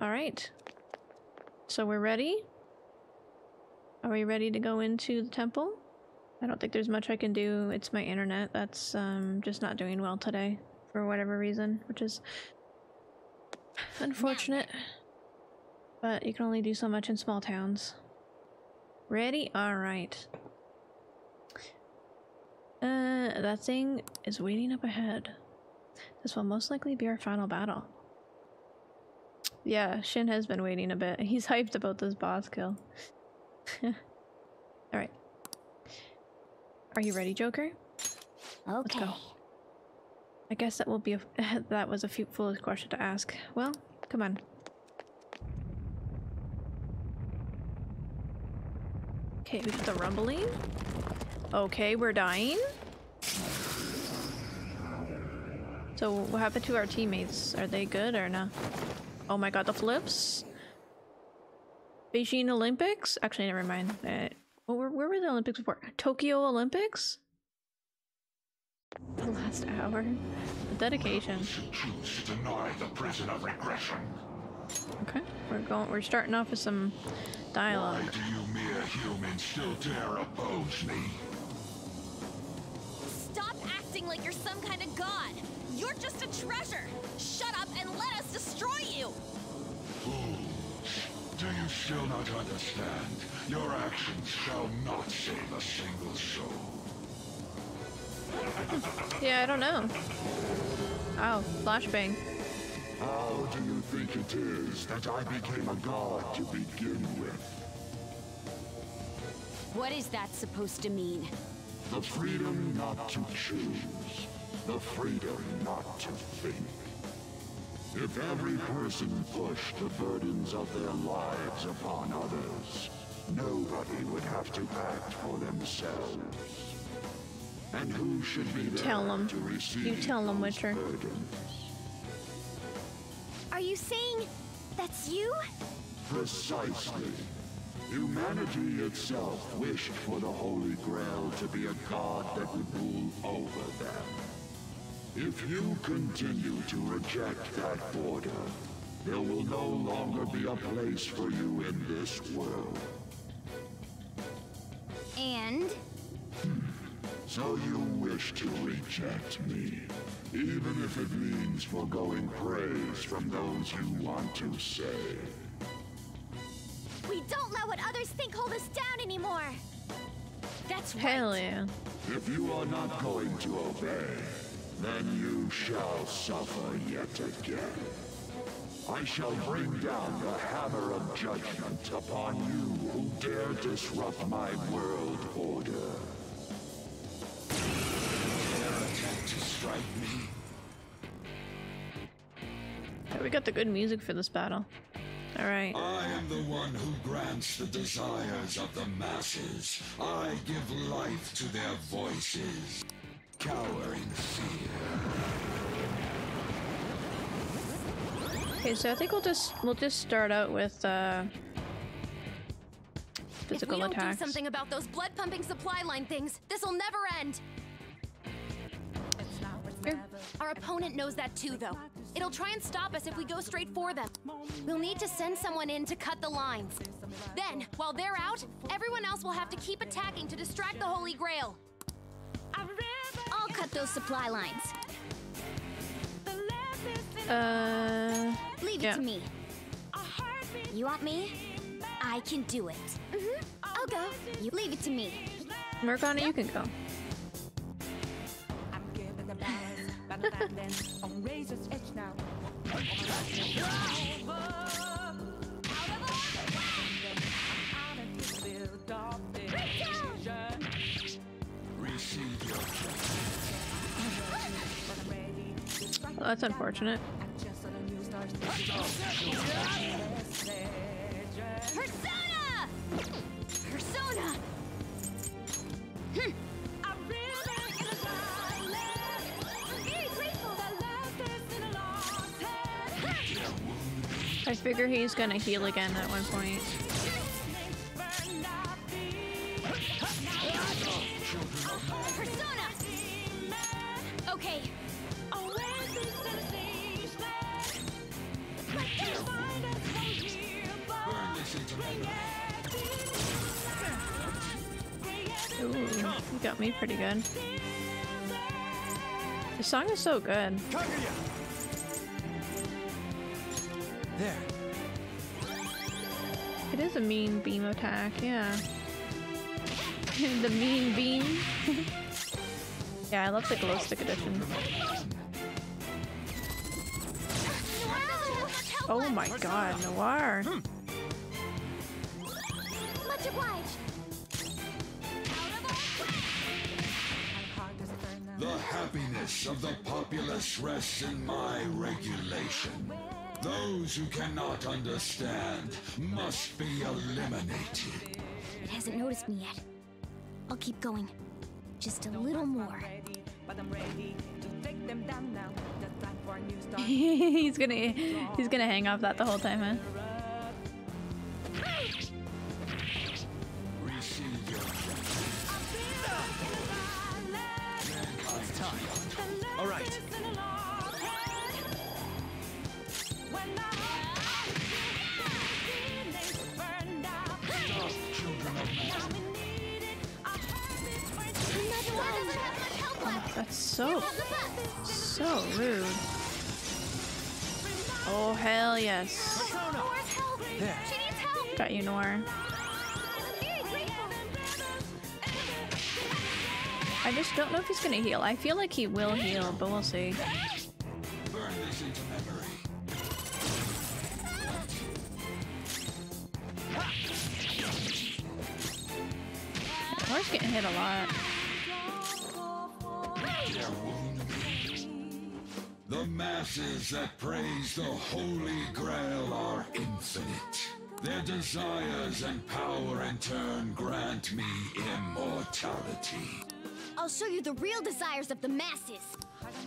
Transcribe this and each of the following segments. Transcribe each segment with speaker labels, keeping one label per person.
Speaker 1: All right. So we're ready? Are we ready to go into the temple? I don't think there's much I can do. It's my internet that's um, just not doing well today for whatever reason, which is unfortunate. But you can only do so much in small towns. Ready? Alright. Uh, that thing is waiting up ahead. This will most likely be our final battle. Yeah, Shin has been waiting a bit. He's hyped about this boss kill. Alright. Are you ready, Joker?
Speaker 2: Okay.
Speaker 1: go. I guess that will be a that was a few foolish question to ask. Well, come on. Okay, we got the rumbling. Okay, we're dying. So what happened to our teammates? Are they good or no? Oh my god, the flips? Beijing Olympics? Actually, never mind. Uh, where, where were the Olympics before? Tokyo Olympics? The last hour. The dedication.
Speaker 3: Choose to deny the prison of regression.
Speaker 1: Okay, we're going. We're starting off with some dialogue.
Speaker 3: Why
Speaker 1: dialogue.
Speaker 3: do you mere humans still dare oppose me?
Speaker 2: Stop acting like you're some kind of god. You're just a treasure. Shut up and let us destroy you.
Speaker 3: Fools! Do you still not understand? Your actions shall not save a single soul.
Speaker 1: Yeah, I don't know. Oh, flashbang.
Speaker 3: How do you think it is that I became a god to begin with?
Speaker 2: What is that supposed to mean?
Speaker 3: The freedom not to choose. The freedom not to think. If every person pushed the burdens of their lives upon others, nobody would have to act for themselves. And who should be there
Speaker 1: Tell 'em.
Speaker 3: to receive
Speaker 1: You tell 'em,
Speaker 3: those
Speaker 1: Witcher.
Speaker 3: burdens?
Speaker 2: Are you saying that's you?
Speaker 3: Precisely. Humanity itself wished for the Holy Grail to be a god that would rule over them. If you continue to reject that border, there will no longer be a place for you in this world.
Speaker 2: And
Speaker 3: So you wish to reject me, even if it means foregoing praise from those you want to save.
Speaker 2: we don't let what others think hold us down anymore. That's right.
Speaker 1: Hell yeah.
Speaker 3: If you are not going to obey, then you shall suffer yet again. I shall bring down the hammer of judgment upon you who dare disrupt my world order. Dare attempt to strike me?
Speaker 1: We got the good music for this battle. All right.
Speaker 3: I am the one who grants the desires of the masses. I give life to their voices. Cower in fear.
Speaker 1: Okay, so I think we'll just we'll just start out with uh
Speaker 2: if we don't
Speaker 1: attacks.
Speaker 2: do something about those blood pumping supply line things, this'll never end.
Speaker 1: Here.
Speaker 2: Our opponent knows that too, though. It'll try and stop us if we go straight for them. We'll need to send someone in to cut the lines. Then, while they're out, everyone else will have to keep attacking to distract the Holy Grail. I'll cut those supply lines.
Speaker 1: Uh,
Speaker 2: Leave
Speaker 1: Yeah.
Speaker 2: it to me. You want me? I can do it. Mm -hmm. I'll go. You leave it to me.
Speaker 1: Morgana, you can go.
Speaker 4: love is in a lost hand.
Speaker 1: I figure he's gonna heal again at one point. Ooh, you got me pretty good. The song is so good.
Speaker 5: There.
Speaker 1: It is a mean beam attack, yeah. the mean beam. yeah, I love the glow stick edition. Oh my god, Noir.
Speaker 2: Much obliged.
Speaker 6: The happiness of the populace rests in my regulation. Those who cannot understand must be eliminated.
Speaker 2: It hasn't noticed me yet. I'll keep going. Just a little more.
Speaker 4: But I'm ready to take them down now. Just time for a new start.
Speaker 1: he's gonna he's gonna hang off that the whole time, huh?
Speaker 2: Much help.
Speaker 1: That's so
Speaker 2: Have the bus.
Speaker 1: so rude. Oh hell yes.
Speaker 5: Persona!
Speaker 2: Nora's help.
Speaker 5: There.
Speaker 2: She needs help.
Speaker 1: Got you, Noir. I just don't know if he's gonna heal. I feel like he will heal, but we'll see. Noir's getting hit a lot.
Speaker 6: The masses that praise the Holy Grail are infinite. Their desires and power in turn grant me immortality.
Speaker 2: I'll show you the real desires of the masses.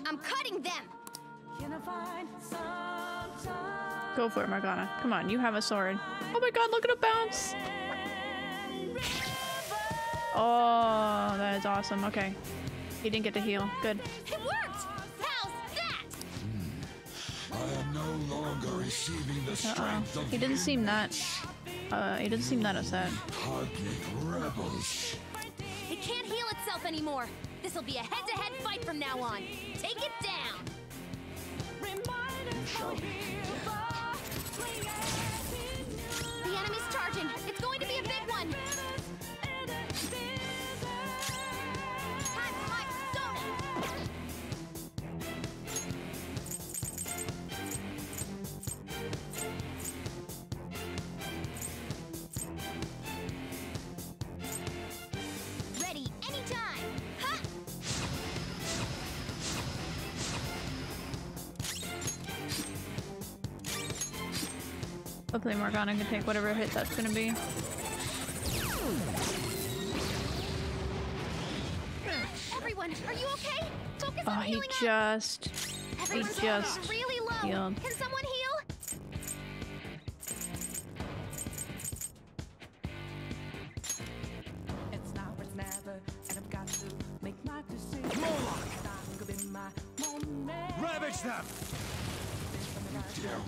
Speaker 2: I'm cutting them.
Speaker 4: Can I find some time?
Speaker 1: Go for it, Morgana. Come on, you have a sword. Oh my god, look at it bounce! Oh, that is awesome. Okay. He didn't get to heal. Good.
Speaker 2: It worked. How's that?
Speaker 6: I am no longer receiving the
Speaker 1: Uh-oh.
Speaker 6: of
Speaker 1: He didn't seem that... Uh, he didn't seem that upset.
Speaker 6: Rebels.
Speaker 2: It can't heal itself anymore. This'll be a head-to-head fight from now on. Take it down. The enemy's charging. It's going to be a big one.
Speaker 1: Hopefully Morgana can take whatever hit that's gonna be.
Speaker 2: Everyone, are you okay? Focus
Speaker 1: Oh,
Speaker 2: on
Speaker 1: he
Speaker 2: healing up.
Speaker 1: just...
Speaker 2: Everyone's
Speaker 1: just
Speaker 2: health is really low.
Speaker 1: healed.
Speaker 2: Can someone heal?
Speaker 4: It's now or never, and I've got to make my decision.
Speaker 5: Moloch!
Speaker 4: Time could be my moment.
Speaker 5: Ravage them!
Speaker 6: Dare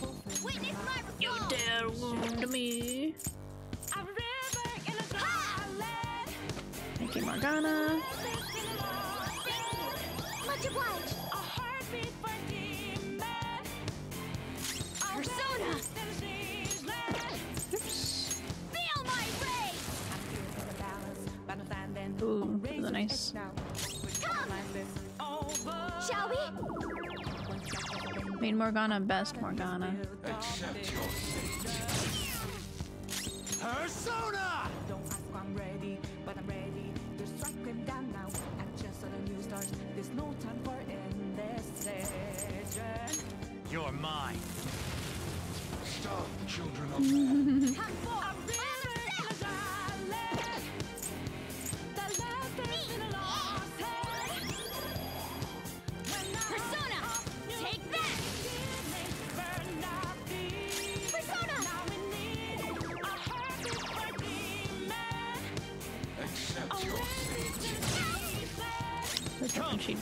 Speaker 6: wound me.
Speaker 2: Witness my
Speaker 1: You dare wound me.
Speaker 4: A river in a dry land.
Speaker 1: Thank you, Morgana.
Speaker 2: Much obliged.
Speaker 4: A heartbeat for demon.
Speaker 2: Persona.
Speaker 1: Oops.
Speaker 2: Feel my rage.
Speaker 1: Ooh, that was nice...
Speaker 2: Shall we?
Speaker 1: Made Morgana best Morgana.
Speaker 6: Accept your fate.
Speaker 5: Persona!
Speaker 4: Don't ask if I'm ready, but I'm ready to strike them down now. And just on a new start, there's no time for indecision.
Speaker 5: You're mine.
Speaker 6: Stop, children of men.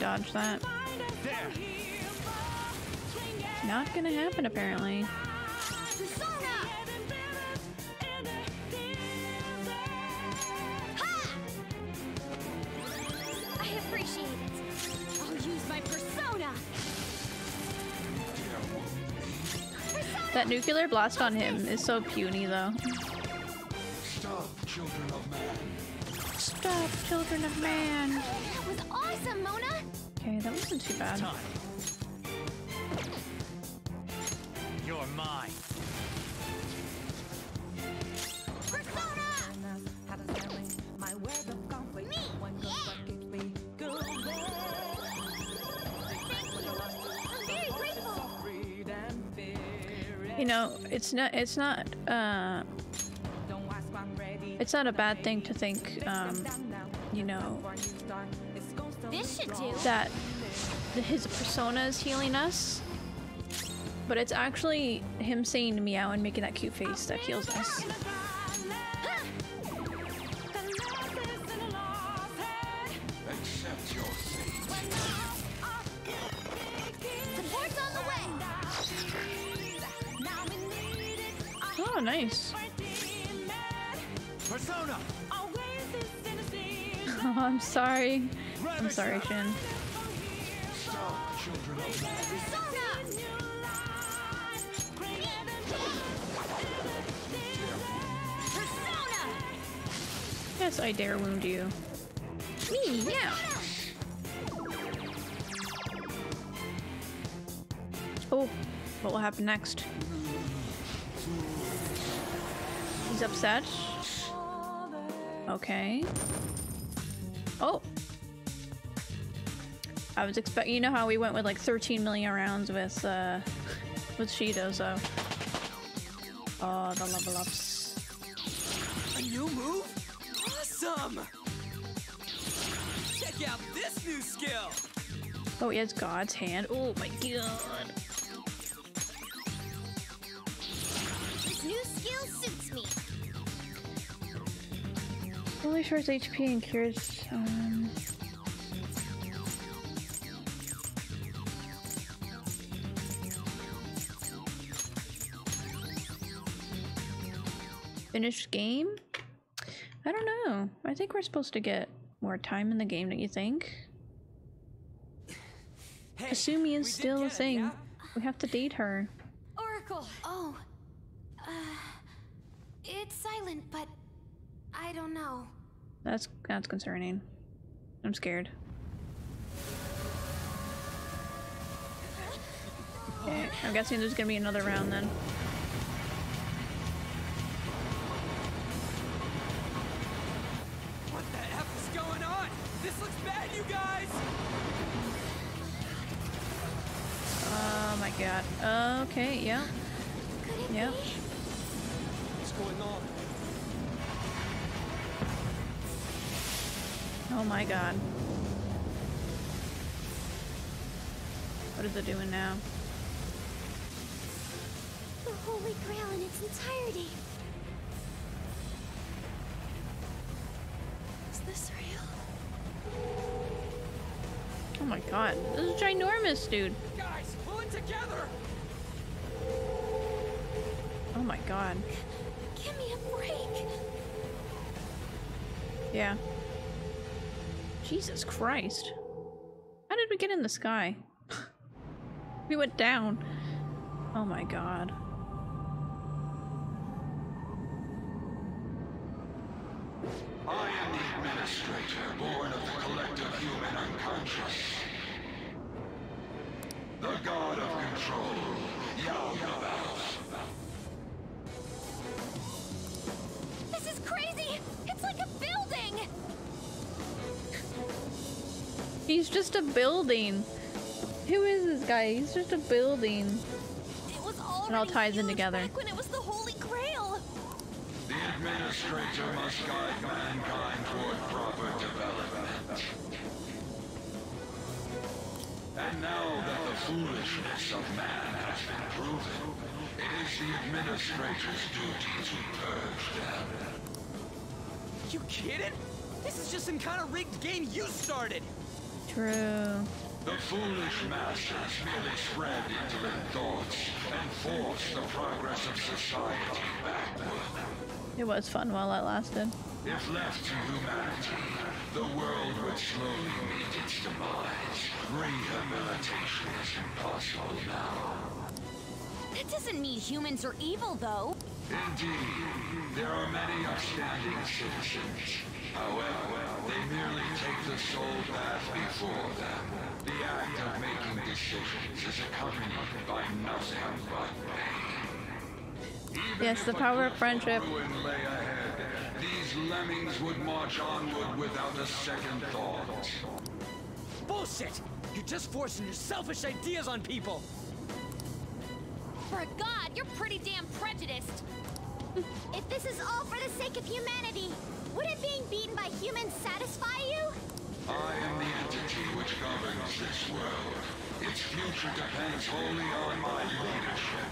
Speaker 2: dodge that.
Speaker 1: Not gonna happen, apparently. That nuclear blast on him is so puny, though.
Speaker 6: Stop,
Speaker 1: Stop, children of man.
Speaker 2: That was awesome, Mona!
Speaker 1: Okay, that wasn't too bad.
Speaker 5: Time. You're mine.
Speaker 2: Persona! I'm very grateful!
Speaker 1: You know, it's not it's not uh it's not a bad thing to think um you know
Speaker 2: This should do.
Speaker 1: that his persona is healing us. But it's actually him saying meow and making that cute face that heals us. I'm sorry. I'm sorry, Shin. Yes, I dare wound you. Me, yeah. Oh, what will happen next? He's upset. Okay. Oh. I was expecting, you know how we went with like 13 million rounds with, uh, with Shido, so. Oh, the level ups.
Speaker 7: A new move? Awesome! Check out this new skill!
Speaker 1: Oh, he has God's hand. Oh my god.
Speaker 2: This new skill suits me.
Speaker 1: Only restores HP and cures. Um... Finished game? I don't know. I think we're supposed to get more time in the game, don't you think?
Speaker 7: Hey, Kasumi
Speaker 1: is still a
Speaker 7: get it,
Speaker 1: thing.
Speaker 7: yeah?
Speaker 1: We have to date her.
Speaker 2: Oracle. Oh. Uh. It's silent, but I don't know.
Speaker 1: That's that's concerning. I'm scared. Okay, I'm guessing there's gonna be another round then.
Speaker 7: What the F is going on? This looks bad, you guys!
Speaker 1: Oh my god. Okay, yeah.
Speaker 2: Could
Speaker 1: Yeah.
Speaker 7: What's going on?
Speaker 1: Oh my god. What is it doing now?
Speaker 2: The Holy Grail in its entirety. Is this real?
Speaker 1: Oh my god. This is ginormous, dude.
Speaker 7: Guys, pull it together!
Speaker 1: Oh my god.
Speaker 2: Give me a break.
Speaker 1: Yeah. Jesus Christ. How did we get in the sky? we went down. Oh my god. Just a building. Who is this guy? He's just a building.
Speaker 2: It was all
Speaker 1: It all ties in together.
Speaker 2: Back when it was the Holy Grail.
Speaker 6: The administrator must guide mankind toward proper development. And now that the foolishness of man has been proven, it is the administrator's duty to purge them.
Speaker 7: You kidding? This is just some kind of rigged game you started!
Speaker 1: True.
Speaker 6: The foolish masters merely spread indolent thoughts and force the progress of society backward.
Speaker 1: It was fun while it lasted.
Speaker 6: If left to humanity, the world would slowly meet its demise. Rehabilitation is impossible now.
Speaker 2: That doesn't mean humans are evil, though.
Speaker 6: Indeed, there are many upstanding citizens. However, they merely take the sole path before them. The act of making decisions is accompanied by nothing but pain. Even
Speaker 1: Yes, the power of friendship.
Speaker 6: ruin lay ahead, these lemmings would march onward without a second thought.
Speaker 7: Bullshit! You're just forcing your selfish ideas on people!
Speaker 2: For a god, you're pretty damn prejudiced. if this is all for the sake of humanity, wouldn't being beaten by humans satisfy you?
Speaker 6: I am the entity which governs this world. Its future depends wholly on my leadership.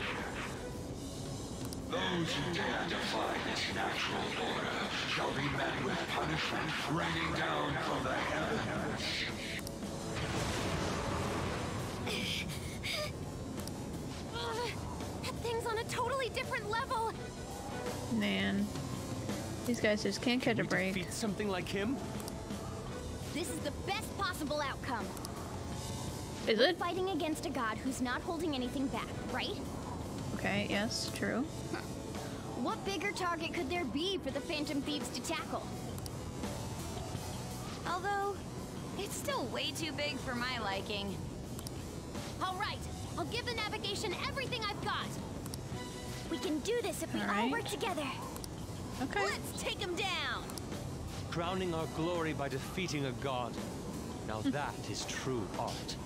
Speaker 6: Those who dare defy this natural order shall be met with punishment raining down from the heavens.
Speaker 2: Ugh, that thing's on a totally different level.
Speaker 1: Man. These guys just can't catch a break.
Speaker 7: defeat something like him?
Speaker 2: This is the best possible outcome.
Speaker 1: Is it?
Speaker 2: Fighting against a god who's not holding anything back, right?
Speaker 1: Okay, yes, true.
Speaker 2: What bigger target could there be for the Phantom Thieves to tackle? Although, it's still way too big for my liking. All right, I'll give the navigation everything I've got. We can do this if we
Speaker 1: All
Speaker 2: all
Speaker 1: right.
Speaker 2: work together.
Speaker 1: Okay.
Speaker 2: Let's take him down.
Speaker 8: Crowning our glory by defeating a god. Now that is true art.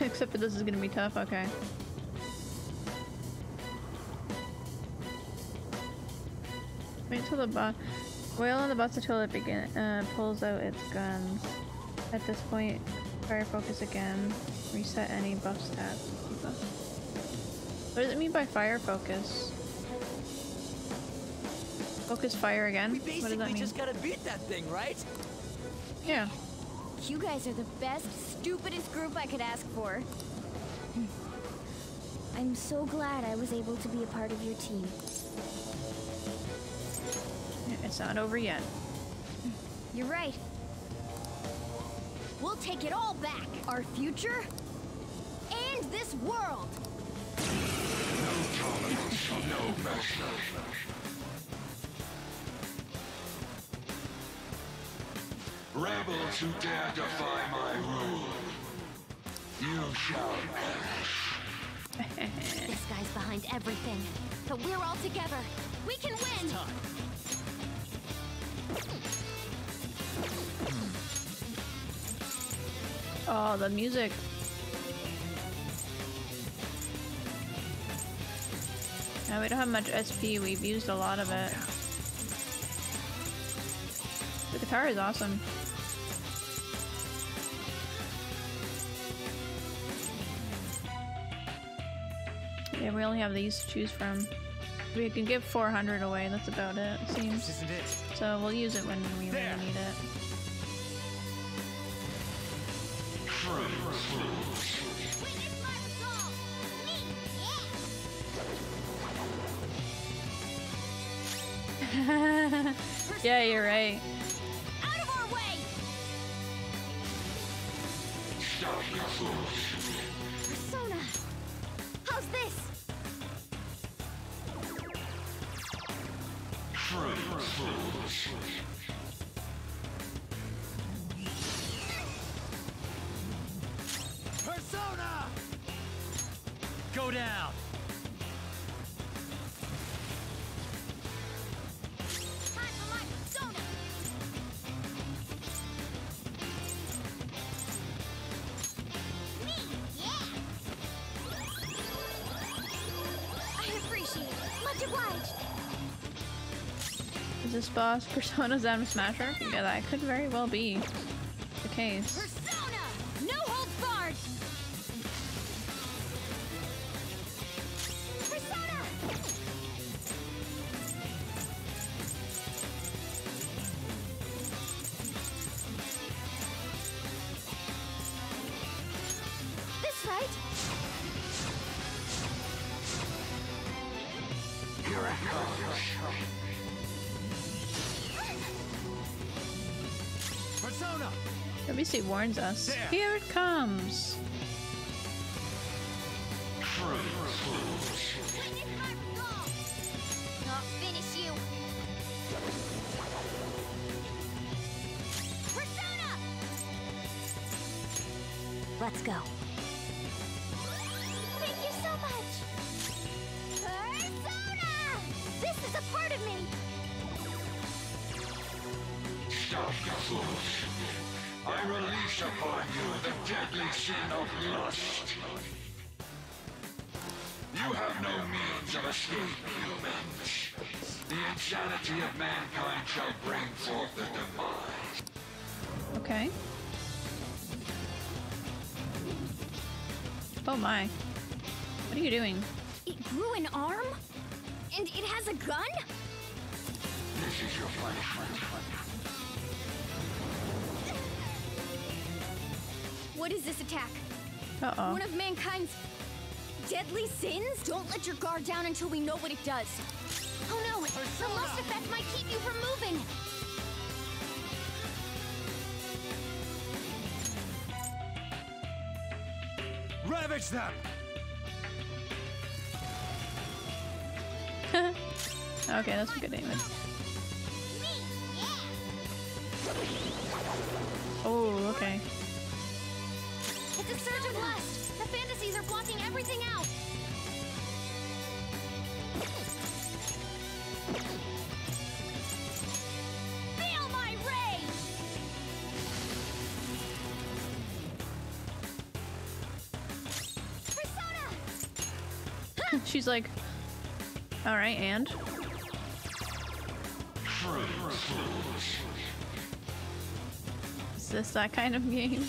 Speaker 1: Except for this is gonna be tough, okay. Wait till the boss. Whale on the boss until it begin uh, pulls out its guns. At this point, fire focus again. Reset any buff stats. What does it mean by fire focus? Focus fire again?
Speaker 7: We
Speaker 1: What does that mean?
Speaker 7: just gotta beat that thing, right?
Speaker 1: Yeah.
Speaker 2: You guys are the best, stupidest group I could ask for. Hmm. I'm so glad I was able to be a part of your team.
Speaker 1: It's not over yet.
Speaker 2: You're right. We'll take it all back. Our future and this world.
Speaker 6: No tolerance, no mercy. Rebels who dare defy my rule, you shall perish.
Speaker 2: This guy's behind everything. But we're all together. We can win.
Speaker 1: Oh, the music. Now we don't have much SP. We've used a lot of it. The guitar is awesome. Yeah, we only have these to choose from. We can give 400 away. That's about it, it
Speaker 5: This
Speaker 1: seems.
Speaker 5: isn't it.
Speaker 1: So we'll use it when we
Speaker 5: There.
Speaker 1: really need it. Yeah, you're right. Boss Persona Zen Smasher? Yeah, that could very well be the case. Warns us.
Speaker 5: There.
Speaker 1: Here it comes.
Speaker 2: I'll finish you. Persona! Let's go. Thank you so much. Persona! This is a part of me.
Speaker 6: Stop, fools. I release upon you the deadly sin of lust. You have no means of escape, humans. The insanity of mankind shall bring forth the demise.
Speaker 1: Okay. Oh my. What are you doing?
Speaker 2: It grew an arm? And it has a gun?
Speaker 6: This is your punishment.
Speaker 2: What is this attack?
Speaker 1: Uh-oh.
Speaker 2: One of mankind's deadly sins? Don't let your guard down until we know what it does. Oh no! The lust effect might keep you from moving!
Speaker 5: Ravage them!
Speaker 1: Okay, that's a good aim. Oh, okay.
Speaker 2: It's a surge of lust! The fantasies are blocking everything out! Feel my rage! Persona!
Speaker 1: She's like, all right, and is this that kind of game?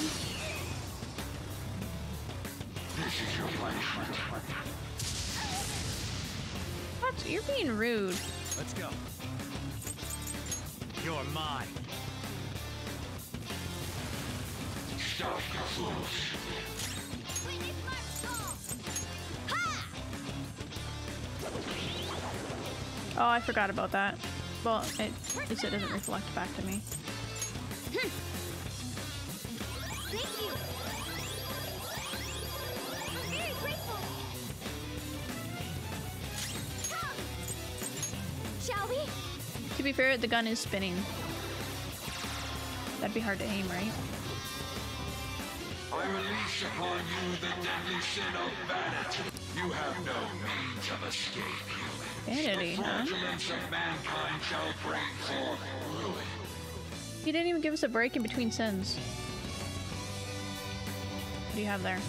Speaker 1: You're being rude.
Speaker 5: Let's go. You're mine.
Speaker 6: Stop, fools.
Speaker 2: Witness my! Ha!
Speaker 1: Oh, I forgot about that. Well, it, at least it doesn't reflect back to me. Be fair, the gun is spinning. That'd be hard to aim, right?
Speaker 6: I release upon you the deadly sin of vanity. You have no means of escape, human.
Speaker 1: Vanity,
Speaker 6: the
Speaker 1: huh?
Speaker 6: flatulence of mankind shall bring forth ruin.
Speaker 1: He didn't even give us a break in between sins. What do you have there?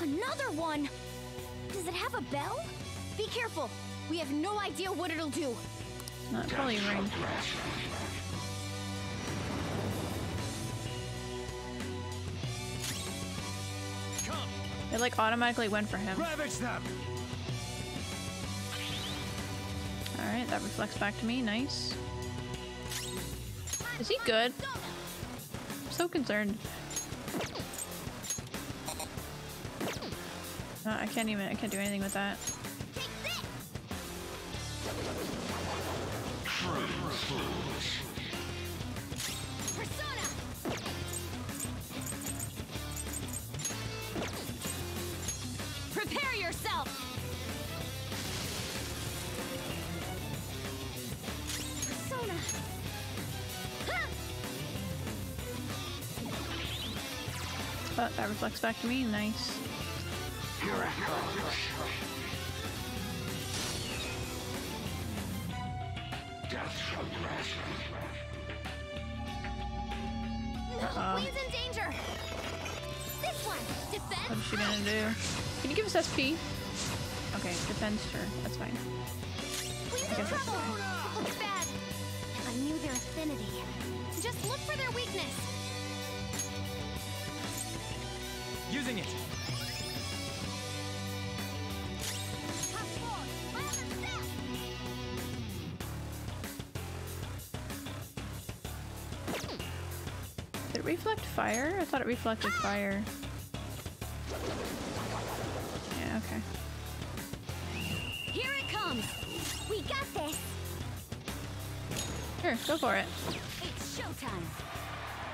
Speaker 2: Another one! Does it have a bell? Be careful! We have no idea what it'll do.
Speaker 1: Not probably a ring. It like automatically went for him.
Speaker 5: Ravage them!
Speaker 1: Alright, that reflects back to me. Nice. Is he good? I'm so concerned. No, I can't even, I can't do anything with that.
Speaker 2: Persona! Prepare yourself!
Speaker 1: Oh, that reflects back to me. Nice. Can you give us SP? Okay, defense, sure. That's fine.
Speaker 2: Queen's
Speaker 1: I
Speaker 2: in
Speaker 1: guess that's fine.
Speaker 2: Looks bad. I knew their affinity. Just look for their weakness.
Speaker 7: Using it.
Speaker 2: Have four. My other step.
Speaker 1: Did it reflect fire? I thought it reflected fire.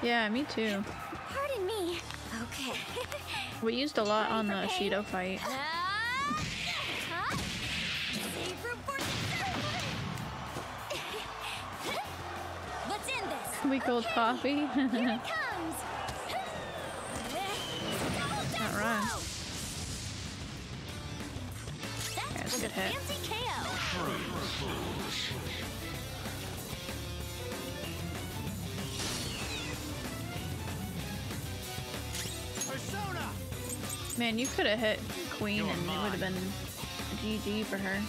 Speaker 1: Yeah, me too.
Speaker 2: Pardon me. Okay.
Speaker 1: We used a lot on the Shido fight.
Speaker 2: Uh, huh? Save room for Let's end this.
Speaker 1: We cold coffee. You could have hit Queen and it would have been GG for her.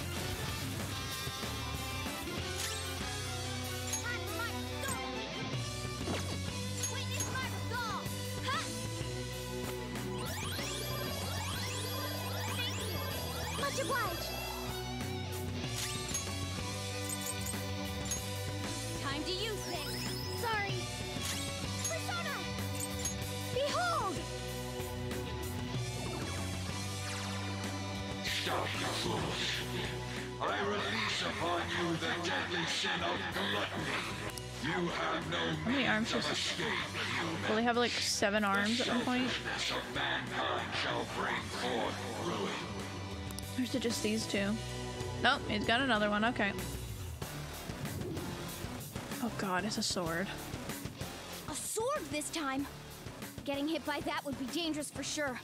Speaker 1: Seven arms at one point?
Speaker 6: Selfishness of mankind shall bring forth ruin.
Speaker 1: Or is it just these two? Nope, he's got another one. Okay. Oh god, it's a sword.
Speaker 2: A sword this time. Getting hit by that would be dangerous for sure.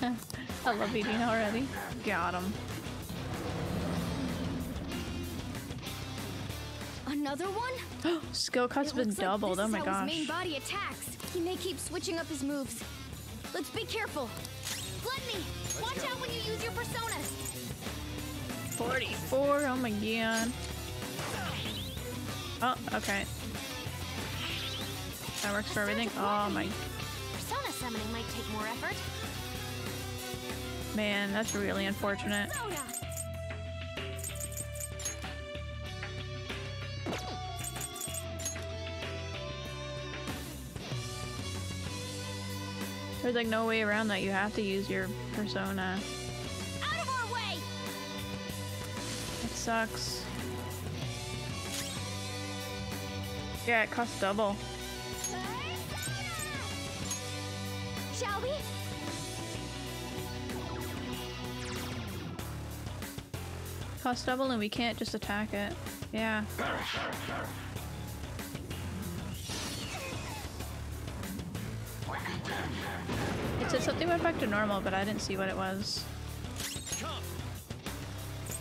Speaker 1: I love eating already. Got him.
Speaker 2: Another one?
Speaker 1: Skill cut's
Speaker 2: It
Speaker 1: been
Speaker 2: looks like
Speaker 1: doubled. Oh my
Speaker 2: His main body attacks. He may keep switching up his moves. Let's be careful. Gluttony, watch out when you use your personas.
Speaker 1: 44. Oh my god. Oh, okay. That works for everything. Oh my
Speaker 2: Persona summoning might take more effort.
Speaker 1: man, that's really unfortunate.
Speaker 2: Persona!
Speaker 1: There's like no way around that. You have to use your persona.
Speaker 2: Out of our way!
Speaker 1: It sucks. Yeah, it costs double.
Speaker 2: Shall we?
Speaker 1: Costs double and we can't just attack it. Yeah. It said something went back to normal, but I didn't see what it was.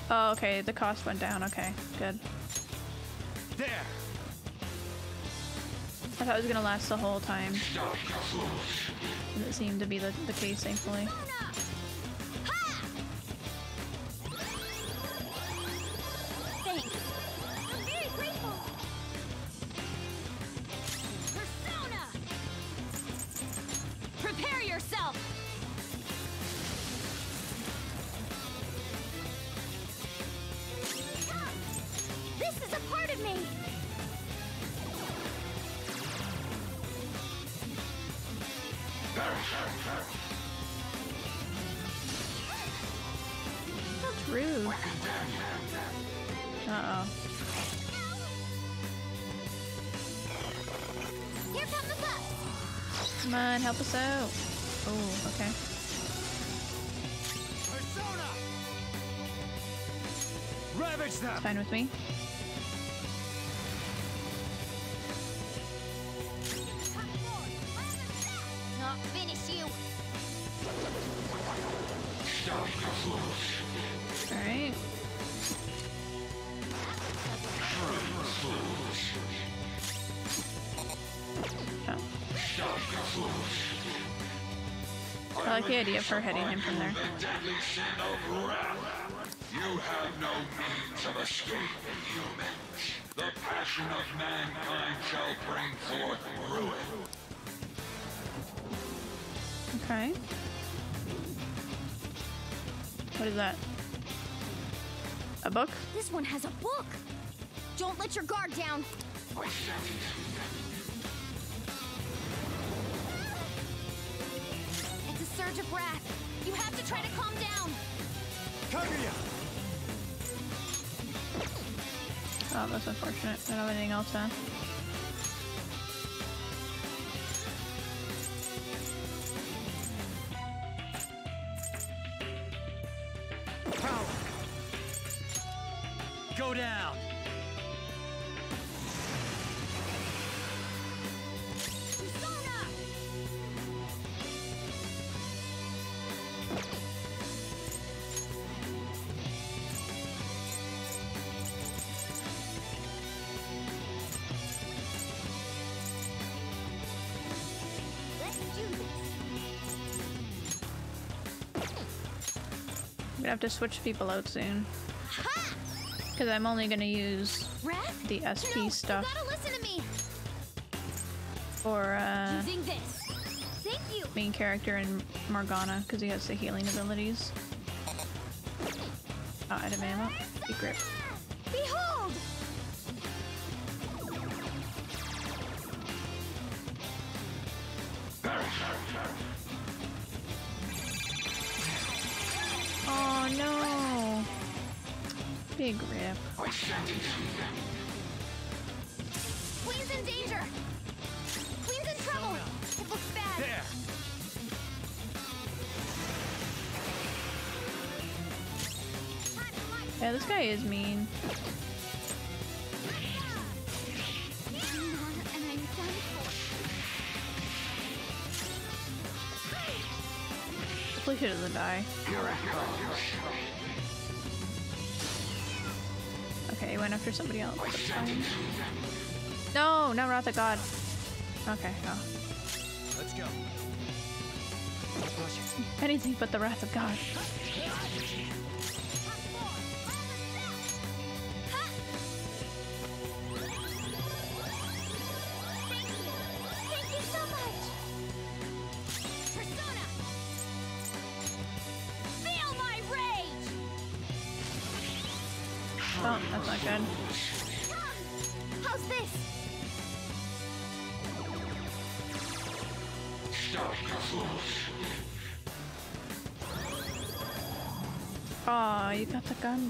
Speaker 1: Oh, okay, the cost went down. Okay, good.
Speaker 5: There!
Speaker 1: I thought it was gonna last the whole time. Doesn't seem to be the, the case, thankfully. Like the idea of her hitting him from there.
Speaker 6: The deadly sin of wrath. You have no means of escape, humans. The passion of mankind shall bring forth ruin.
Speaker 1: Okay. What is that? A book?
Speaker 2: This one has a book! Don't let your guard down! Surge of wrath. You have to try to calm down.
Speaker 5: Kaguya!
Speaker 1: Oh, that's unfortunate. I don't have anything else then. Gonna have to switch people out soon. Because I'm only gonna use the SP
Speaker 2: no,
Speaker 1: stuff
Speaker 2: You gotta to me.
Speaker 1: for uh,
Speaker 2: this. Thank you.
Speaker 1: main character and Morgana because he has the healing abilities. Oh, item ammo. Secret.
Speaker 2: Queen's in danger! Queen's in trouble! It looks bad.
Speaker 5: There.
Speaker 1: Yeah, this guy is mean.
Speaker 2: And I'm.
Speaker 1: Hopefully she doesn't die. Went after somebody else. Fine. No, no Wrath of God. Okay, no.
Speaker 5: Let's go.
Speaker 1: Anything but the Wrath of God.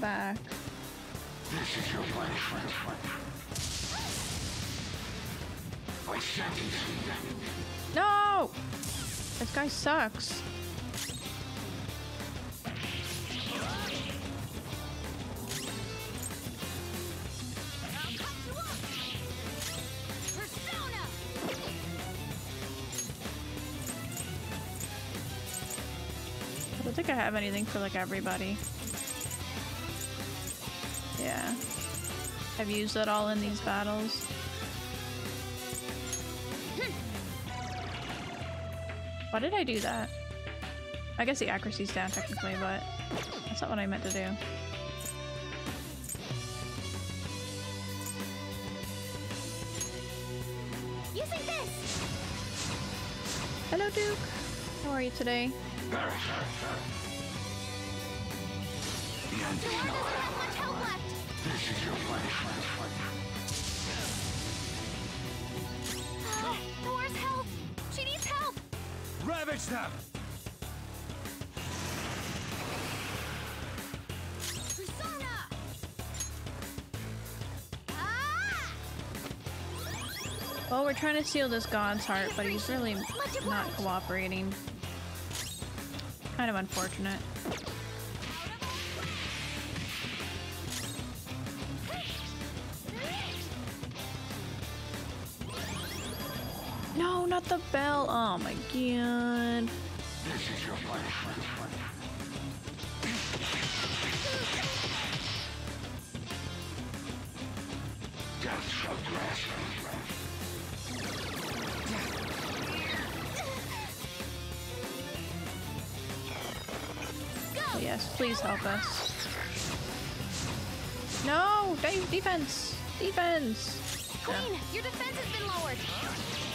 Speaker 1: Got the gun back. No! This guy sucks. I don't think I have anything for like everybody. I've used it all in these battles. Why did I do that? I guess the accuracy's down technically, but that's not what I meant to do.
Speaker 2: Using this!
Speaker 1: Hello, Duke. How are you today?
Speaker 2: Duarte doesn't have much health left! Oh, Noir's health! She needs help!
Speaker 5: Ravage them.
Speaker 2: Persona! Ah!
Speaker 1: Well, we're trying to steal this god's heart, but he's really not cooperating. Kind of unfortunate. No, not the bell. Oh my god.
Speaker 2: Go!
Speaker 1: Yes, please help us. No! de- defense! Defense!
Speaker 2: Queen, your defense has been lowered!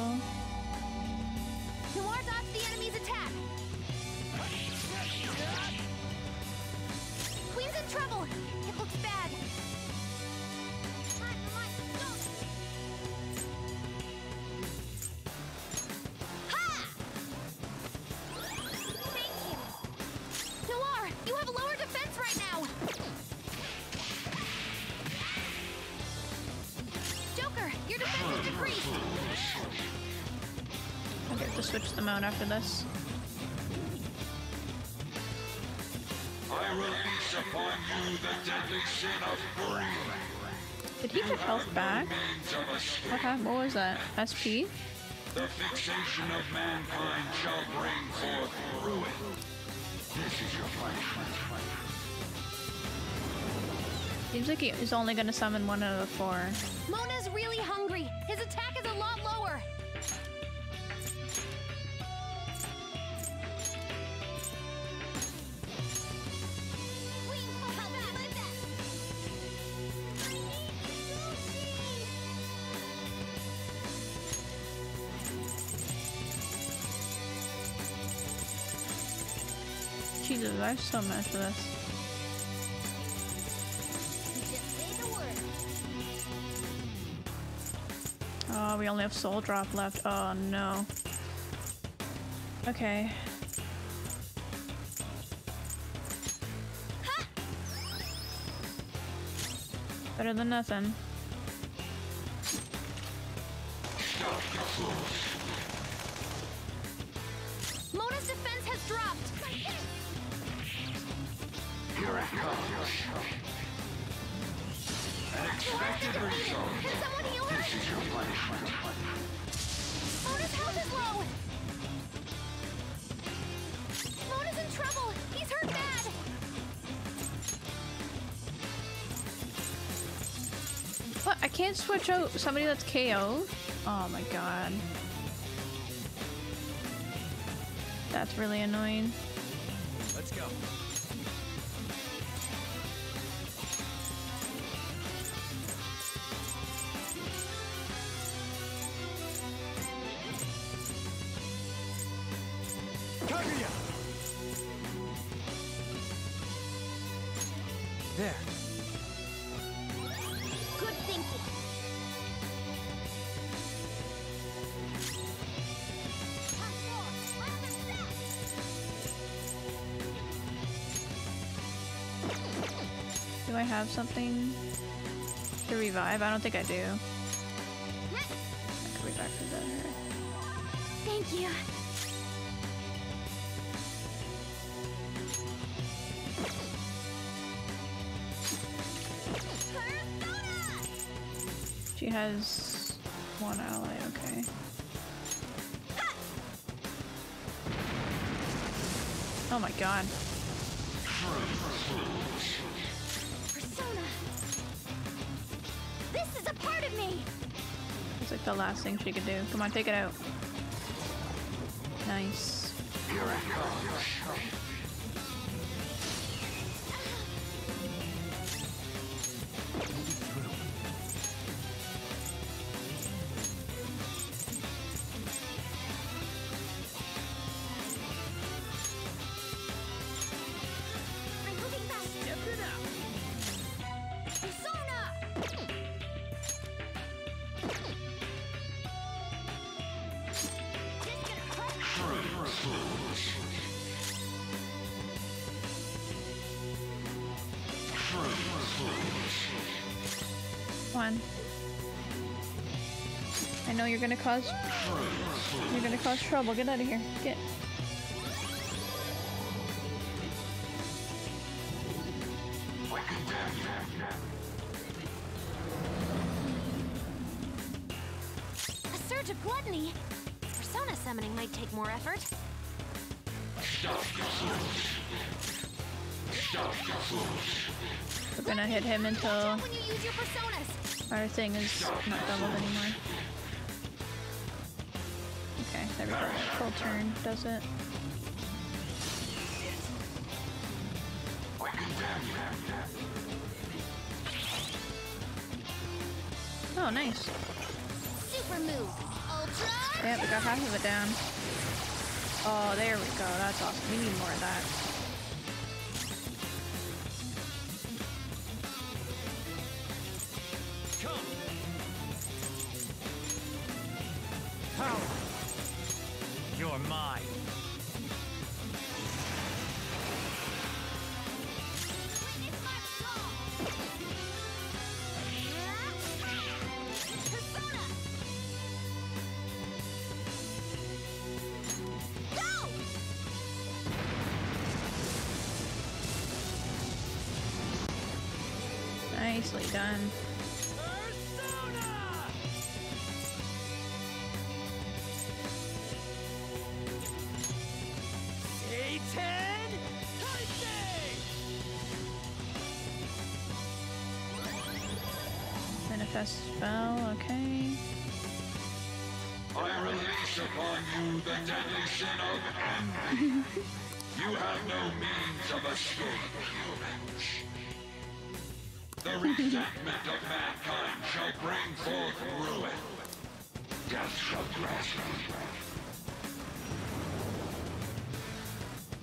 Speaker 1: Possible.
Speaker 2: Have
Speaker 1: to switch them out after this.
Speaker 6: I release upon you the deadly sin of greed.
Speaker 1: Did he get health back?
Speaker 6: Remains of a state.
Speaker 1: What happened? What was that? SP?
Speaker 6: The fixation of mankind shall bring forth ruin. This is your punishment.
Speaker 1: Seems like he is only gonna summon one out of the four.
Speaker 2: Mona's
Speaker 1: Jesus, I have so much for this. Oh, we only have soul drop left. Oh no. Okay. Better than nothing. Switch out somebody that's KO? Oh my god. That's really annoying. I have something to revive? I don't think I do. I could revive for better.
Speaker 2: Thank you.
Speaker 1: She has last thing she could do. Come on, take it out. Cause you're gonna cause trouble. Get out of here. Get
Speaker 2: A surge of gluttony. Persona summoning might take more effort.
Speaker 1: we're gonna hit him until
Speaker 2: you use your personas.
Speaker 1: our thing is not doubled anymore. turn, does it? Oh, nice.
Speaker 2: Super move. Ultra.
Speaker 1: Yeah, we got half of it down. Oh, there we go. That's awesome. We need more of that. Manifest spell, okay.
Speaker 6: I release upon you the deadly sin of envy. you have no means of escape, humans. The resentment of mankind shall bring forth ruin. Death shall grasp you.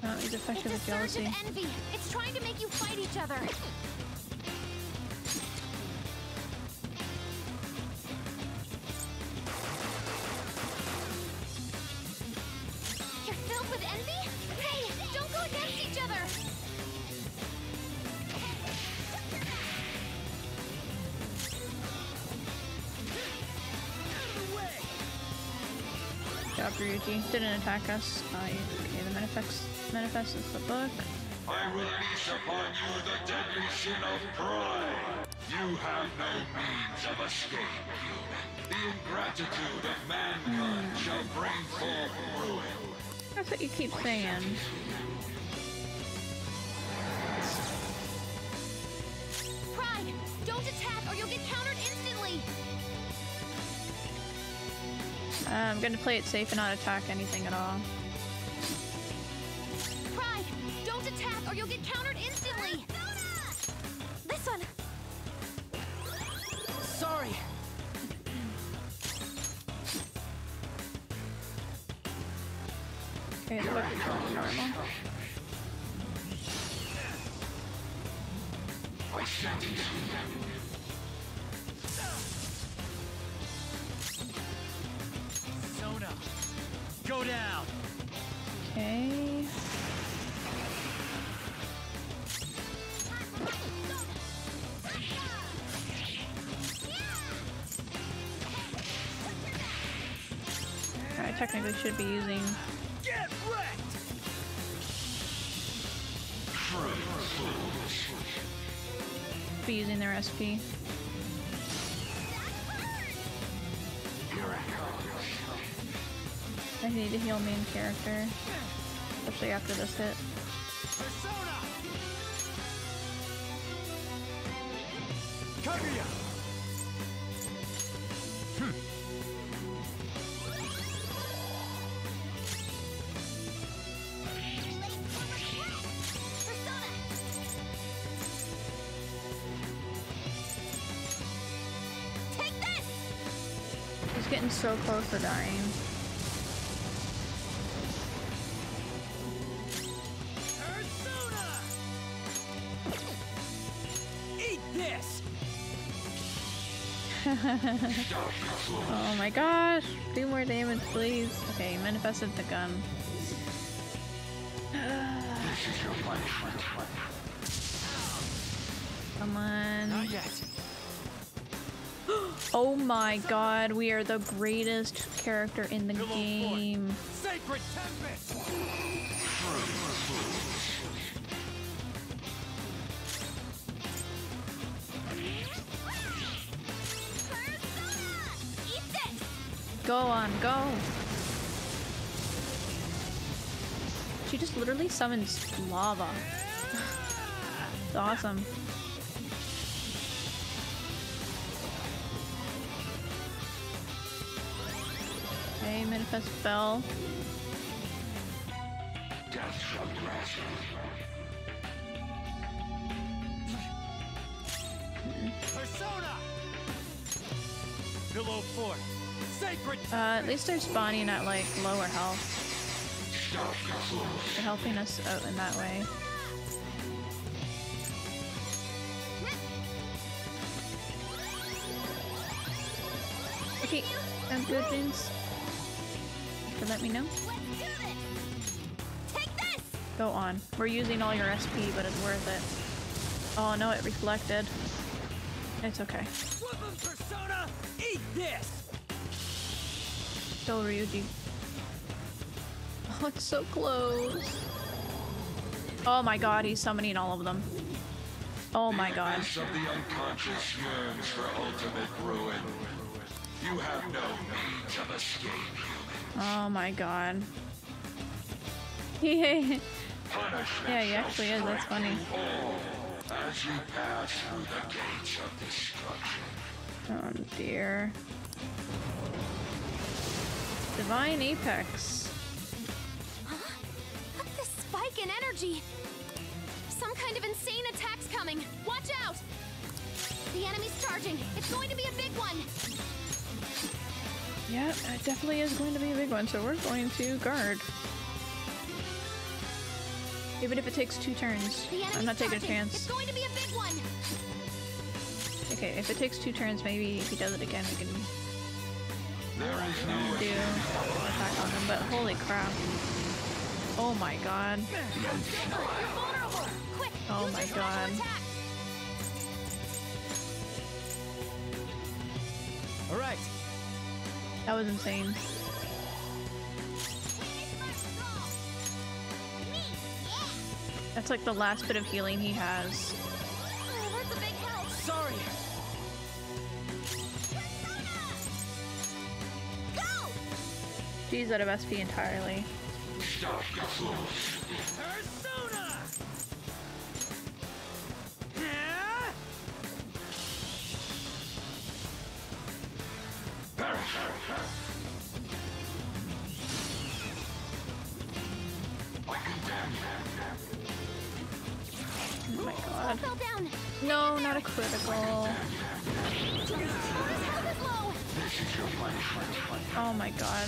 Speaker 1: Oh, he's affected
Speaker 2: It's a surge
Speaker 1: jealousy.
Speaker 2: of envy. It's trying to make you fight each other.
Speaker 1: Attack us. Uh, okay, the manifest, manifest is the book.
Speaker 6: I will release upon you the deadly sin of pride. You have no means of escape, human. The ingratitude of mankind shall bring forth ruin.
Speaker 1: That's what you keep saying. I'm gonna play it safe and not attack anything at all. SP. I need to heal main character, especially after this hit. So close to dying.
Speaker 5: Eat this!
Speaker 1: Oh my gosh! Do more damage, please. Okay, manifested the gun. Come on.
Speaker 5: Not yet.
Speaker 1: Oh my god, we are the greatest character in the game.
Speaker 5: Sacred Tempest!
Speaker 2: Persona. Eat this.
Speaker 1: Go on, go! She just literally summons lava. it's awesome. Okay, manifest spell.
Speaker 6: Death shall grasp.
Speaker 5: Persona! Pillow Fort. Sacred.
Speaker 1: Uh, at least they're spawning at like lower health. They're helping us out in that way. Okay, I'm good, Vince. You let me know.
Speaker 2: Let's do this! Take this!
Speaker 1: Go on. We're using all your SP, but it's worth it. Oh no, it reflected. It's okay.
Speaker 5: Woodland Persona, eat this!
Speaker 1: Still Ryuji. Oh, it's so close. Oh my god, he's summoning all of them. Oh my god.
Speaker 6: Abyss of the unconscious yearns for ultimate ruin. You have no means of escape.
Speaker 1: Oh my god. Yeah, he actually is. That's funny. Oh dear. Divine Apex.
Speaker 2: What's this spike in energy? Some kind of insane attack's coming. Watch out! The enemy's charging. It's going to be a big one.
Speaker 1: Yeah, it definitely is going to be a big one, so we're going to guard. Even if it takes two turns. I'm not taking a chance.
Speaker 2: It's going to be a big one.
Speaker 1: Okay, if it takes two turns, maybe if he does it again, we can
Speaker 6: There is no
Speaker 1: do attack on him, but holy crap. Oh my god.
Speaker 2: You're vulnerable. Quick,
Speaker 1: Oh my God.
Speaker 5: All right.
Speaker 1: That was insane. That's like the last bit of healing he has.
Speaker 2: Oh, that's a big help.
Speaker 5: Sorry.
Speaker 2: Go!
Speaker 1: She's out of SP entirely. God. No, not a critical.
Speaker 2: His health is low.
Speaker 1: Oh my god.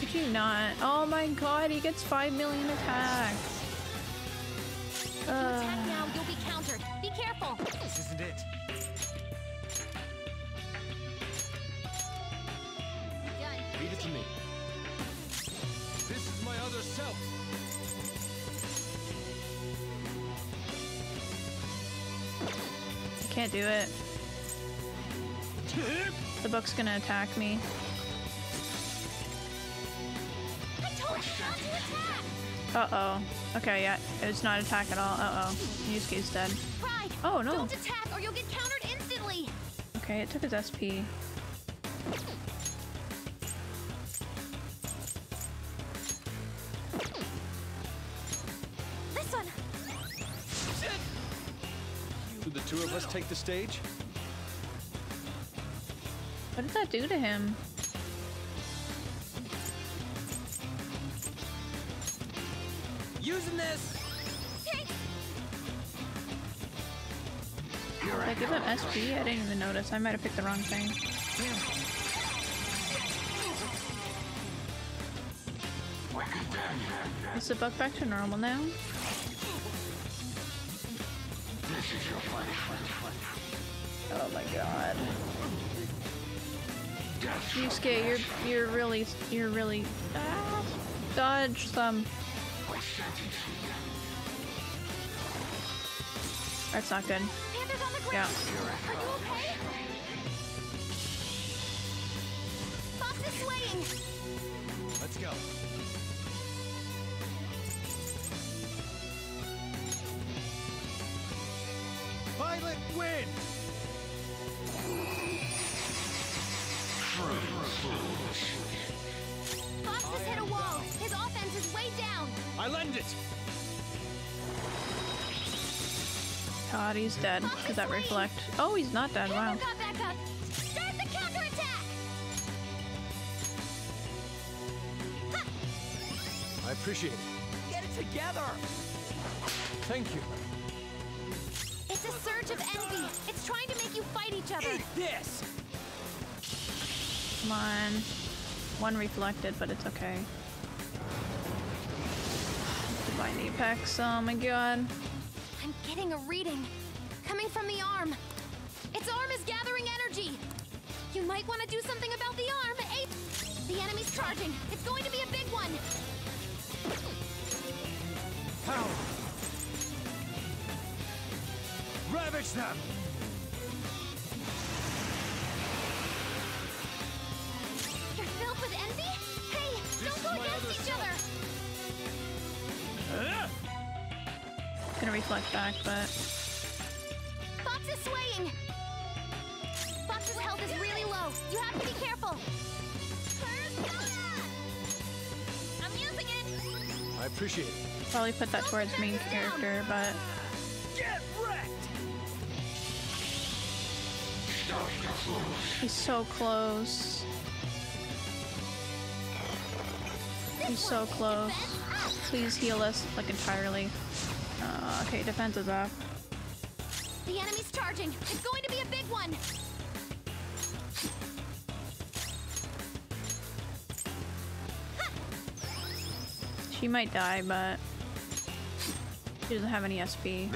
Speaker 1: Did you not? Oh my god, he gets 5 million attacks. Uh, can't do it. The book's gonna attack me.
Speaker 2: I told you not to attack.
Speaker 1: Uh-oh. Okay, yeah, it's not attack at all. Uh-oh. Yusuke's dead.
Speaker 2: Pride.
Speaker 1: Oh, no.
Speaker 2: Don't attack or you'll get countered instantly.
Speaker 1: Okay, it took his SP.
Speaker 8: Take the stage?
Speaker 1: What did that do to him?
Speaker 7: Using this.
Speaker 2: Take.
Speaker 1: Did I give him SP? I didn't even notice. I might have picked the wrong thing. Is the bug back to normal now? Yusuke, you're you're really you're really ah, dodge some. That's not good.
Speaker 2: Panther's on the ground.
Speaker 1: Yeah. God, he's dead. Cause that reflect. Oh, he's not dead. Wow.
Speaker 2: Panther got back up. Start the counterattack.
Speaker 8: I appreciate it.
Speaker 7: Get it together.
Speaker 8: Thank you.
Speaker 2: It's a surge of envy. It's trying to make you fight each other.
Speaker 7: Eat this!
Speaker 1: Come on. One reflected, but it's okay. Divine Apex, oh my god.
Speaker 2: I'm getting a reading. Coming from the arm. Its arm is gathering energy. You might want to do something about the arm. Ape! The enemy's charging. It's going to be a big one.
Speaker 5: Power! Ravage them!
Speaker 2: You're filled with envy? Hey, don't go against each
Speaker 5: self.
Speaker 2: other.
Speaker 1: Gonna reflect back, but
Speaker 2: Fox is swaying. Fox's health is really low. You have to be careful. I'm using it.
Speaker 5: I appreciate it.
Speaker 1: probably put that towards main character, but
Speaker 7: Get wrecked!
Speaker 1: he's so close. He's so close. Please heal us like entirely. Uh, okay, defense is off.
Speaker 2: The enemy's charging. It's going to be a big one.
Speaker 1: She might die, but she doesn't have any SP.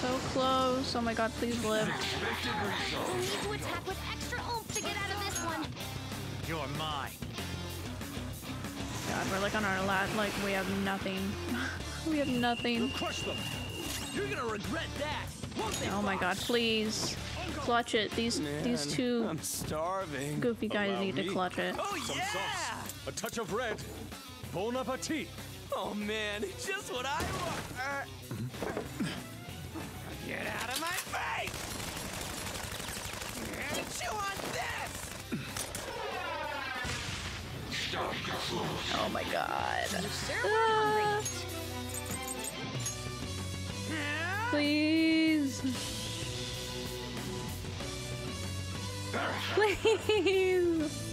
Speaker 1: So close. Oh my god, please live.
Speaker 2: We'll need to attack with extra oomph to get out of this one.
Speaker 5: You're mine.
Speaker 1: God, we're like on our lat, like we have nothing. we have nothing.
Speaker 5: Crush them!
Speaker 7: You're gonna regret that! Won't they,
Speaker 1: Oh my god, please. Clutch it. These these two
Speaker 7: I'm starving.
Speaker 1: goofy guys
Speaker 5: Allow
Speaker 1: need to clutch it.
Speaker 7: Oh
Speaker 5: Some
Speaker 7: yeah!
Speaker 5: sauce. A touch of red. Bon appetit.
Speaker 7: Oh man, just what I want. Uh, Get out of my face! Chew on this!
Speaker 1: Oh my god. Please. Please.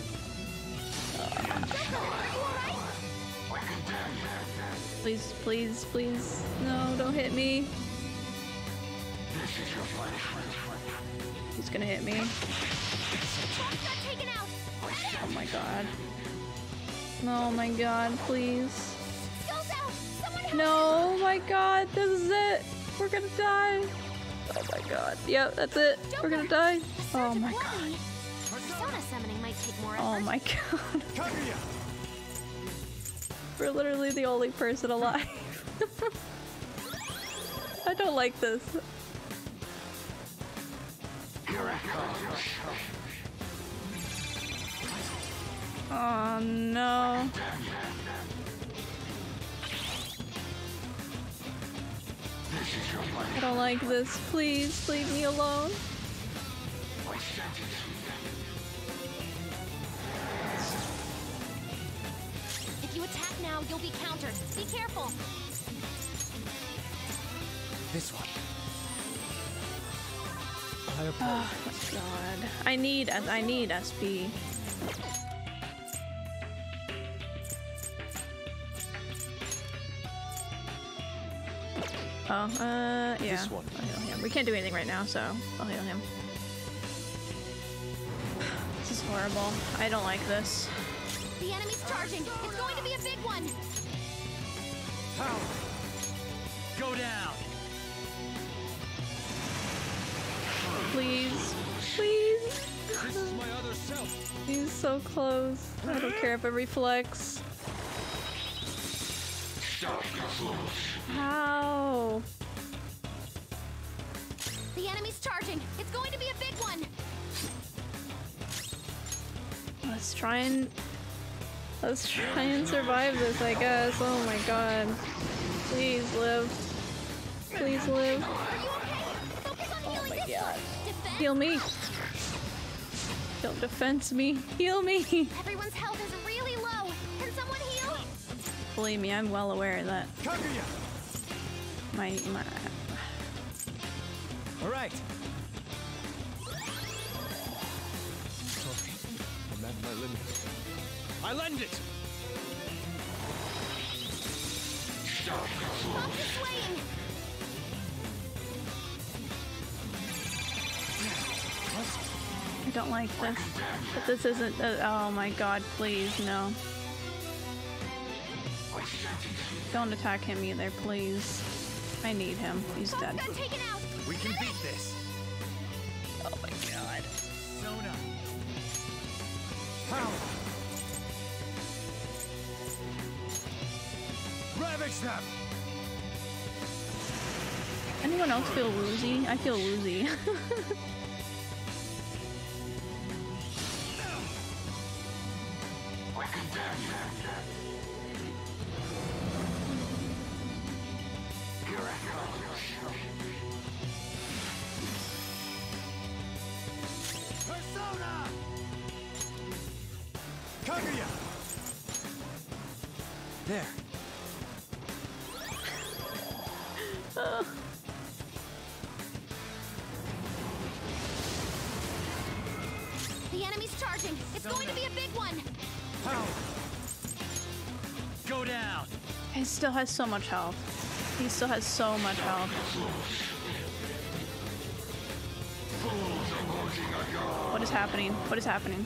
Speaker 1: Please, please, please. No, don't hit me. He's gonna hit me.
Speaker 2: Fox got taken out.
Speaker 1: Oh my god. Oh my god, please.
Speaker 2: Skills out. Someone help.
Speaker 1: No, oh my god, this is it. We're gonna die. Oh my god. Yep, that's it. We're gonna die. Oh my god.
Speaker 2: blood. Persona summoning might take more effort.
Speaker 1: Oh my god. We're literally the only person alive. I don't like this. Oh no. I don't like this. Please leave me alone.
Speaker 2: If you attack now, you'll be countered. Be careful.
Speaker 5: This one. I
Speaker 1: Oh my god. I need I need SP. Oh, uh, yeah.
Speaker 5: This one.
Speaker 1: I'll heal him. We can't do anything right now, so I'll heal him. This is horrible. I don't like this.
Speaker 2: The enemy's charging. It's going to be a big one.
Speaker 5: Power! Go down!
Speaker 1: Please. Please.
Speaker 5: This is my other self.
Speaker 1: He's so close. I don't care if it reflects. How?
Speaker 2: The enemy's charging. It's going to be a big one.
Speaker 1: Let's try and let's try and survive this, I guess. Oh my god. Please live. Please live.
Speaker 2: Are okay? Focus oh
Speaker 1: my God. Heal me. Don't defense me. Heal me.
Speaker 2: Everyone's health is really
Speaker 1: Believe me, I'm well aware that my my
Speaker 5: All right. I'm at my limit. I lend it!
Speaker 2: Stop swaying!
Speaker 1: I don't like this. But this isn't. Uh, oh my god, please, no. Don't attack him either, please. I need him. He's
Speaker 2: Boss
Speaker 1: dead.
Speaker 2: taken out!
Speaker 7: We can beat this.
Speaker 1: Oh my god.
Speaker 7: Sona. Power. Ravage them.
Speaker 1: Anyone else feel woozy? I feel woozy. has so much health. He still has so much health. What is happening? What is happening?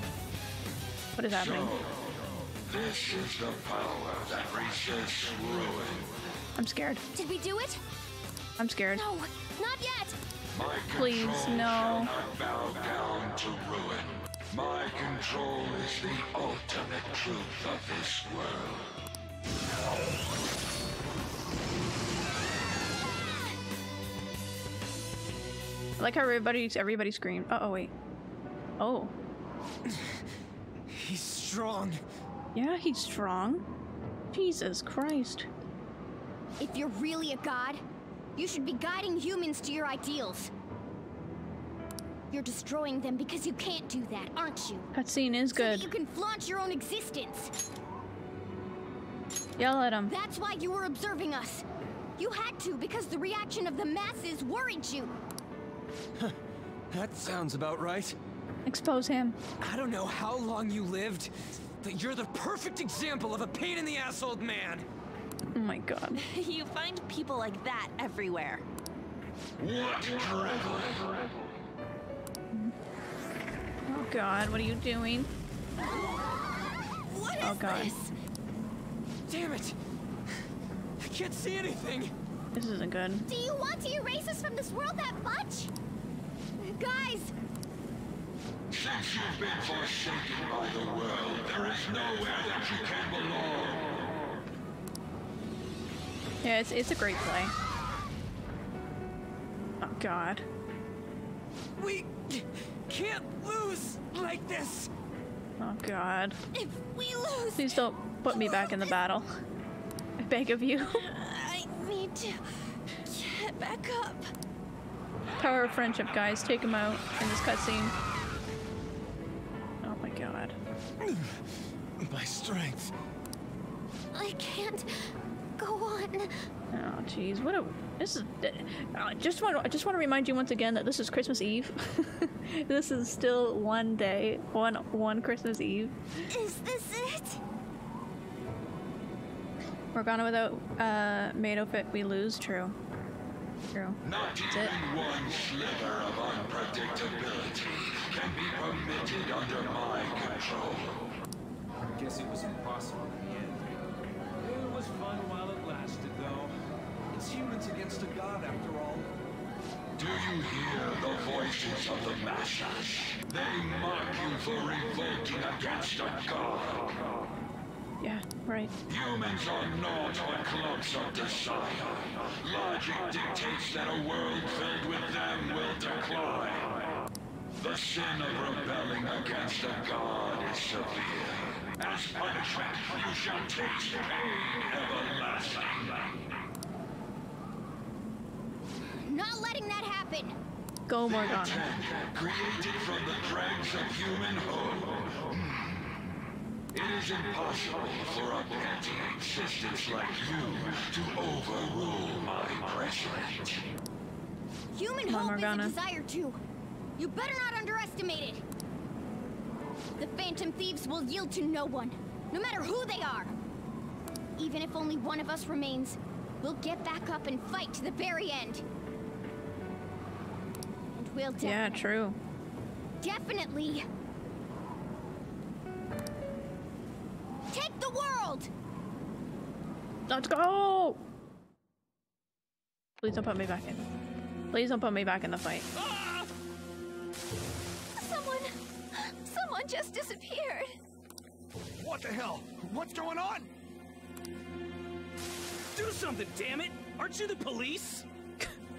Speaker 1: What is happening?
Speaker 6: This is the power that resists ruin.
Speaker 1: I'm scared.
Speaker 2: Did we do it?
Speaker 1: I'm scared.
Speaker 2: No, not yet!
Speaker 6: My
Speaker 1: Please, no.
Speaker 6: shall not bow down to ruin. My control is the ultimate truth of this world.
Speaker 1: I like how everybody everybody screamed. Uh oh wait. Oh.
Speaker 7: He's strong.
Speaker 1: Yeah, he's strong. Jesus Christ.
Speaker 2: If you're really a god, you should be guiding humans to your ideals. You're destroying them because you can't do that, aren't you?
Speaker 1: Cutscene is
Speaker 2: So
Speaker 1: good.
Speaker 2: you can flaunt your own existence.
Speaker 1: Yell at him.
Speaker 2: That's why you were observing us. You had to because the reaction of the masses worried you.
Speaker 7: That sounds about right.
Speaker 1: Expose him.
Speaker 7: I don't know how long you lived, but you're the perfect example of a pain in the ass old man.
Speaker 1: Oh my god.
Speaker 9: you find people like that everywhere.
Speaker 6: What drivel?
Speaker 1: Oh god, what are you doing?
Speaker 9: What oh is
Speaker 1: Oh, God.
Speaker 9: this?
Speaker 7: Damn it! I can't see anything.
Speaker 1: This isn't good.
Speaker 2: Do you want to erase us from this world that much? Guys,
Speaker 6: Since you've been forsaken by the world, there is nowhere that you can belong.
Speaker 1: Yeah, it's it's a great play. Oh god.
Speaker 7: We can't lose like this.
Speaker 1: Oh god.
Speaker 2: if we lose,
Speaker 1: Please don't put me back in the battle. I beg of you.
Speaker 9: I need to get back up.
Speaker 1: Power of friendship, guys. Take him out in this cutscene. Oh my god.
Speaker 7: My strength.
Speaker 2: I can't go on.
Speaker 1: Oh jeez, what a this is. Uh, I just want I just want to remind you once again that this is Christmas Eve. this is still one day, one one Christmas Eve.
Speaker 2: Is this it?
Speaker 1: Morgana without uh, Mado fit, we lose. True. True.
Speaker 6: Not
Speaker 1: That's it.
Speaker 6: even one sliver of unpredictability can be permitted under my control.
Speaker 5: I guess it was impossible in the end. It was fun while it lasted, though. It's humans against a god, after all.
Speaker 6: Do you hear the voices of the masses? They mock you for revolting against a god.
Speaker 1: Yeah. Right.
Speaker 6: Humans are not but clumps of desire. Logic dictates that a world filled with them will decline. The sin of rebelling against a god is severe. As punishment, you shall taste pain everlasting.
Speaker 2: Not letting that happen.
Speaker 1: Go Morgana.
Speaker 6: Created from the dregs of human hope. Hmm. It is impossible for a petty existence like you to overrule my precedent.
Speaker 2: Human hope
Speaker 1: Morgana.
Speaker 2: is a desire too. You better not underestimate it. The Phantom Thieves will yield to no one, no matter who they are. Even if only one of us remains, We'll get back up and fight to the very end. And we'll
Speaker 1: Yeah, true.
Speaker 2: definitely take the world.
Speaker 1: Let's go! Please don't put me back in. Please don't put me back in the fight. Ah!
Speaker 9: Someone. Someone just disappeared.
Speaker 7: What the hell? What's going on?
Speaker 10: Do something, damn it! Aren't you the police?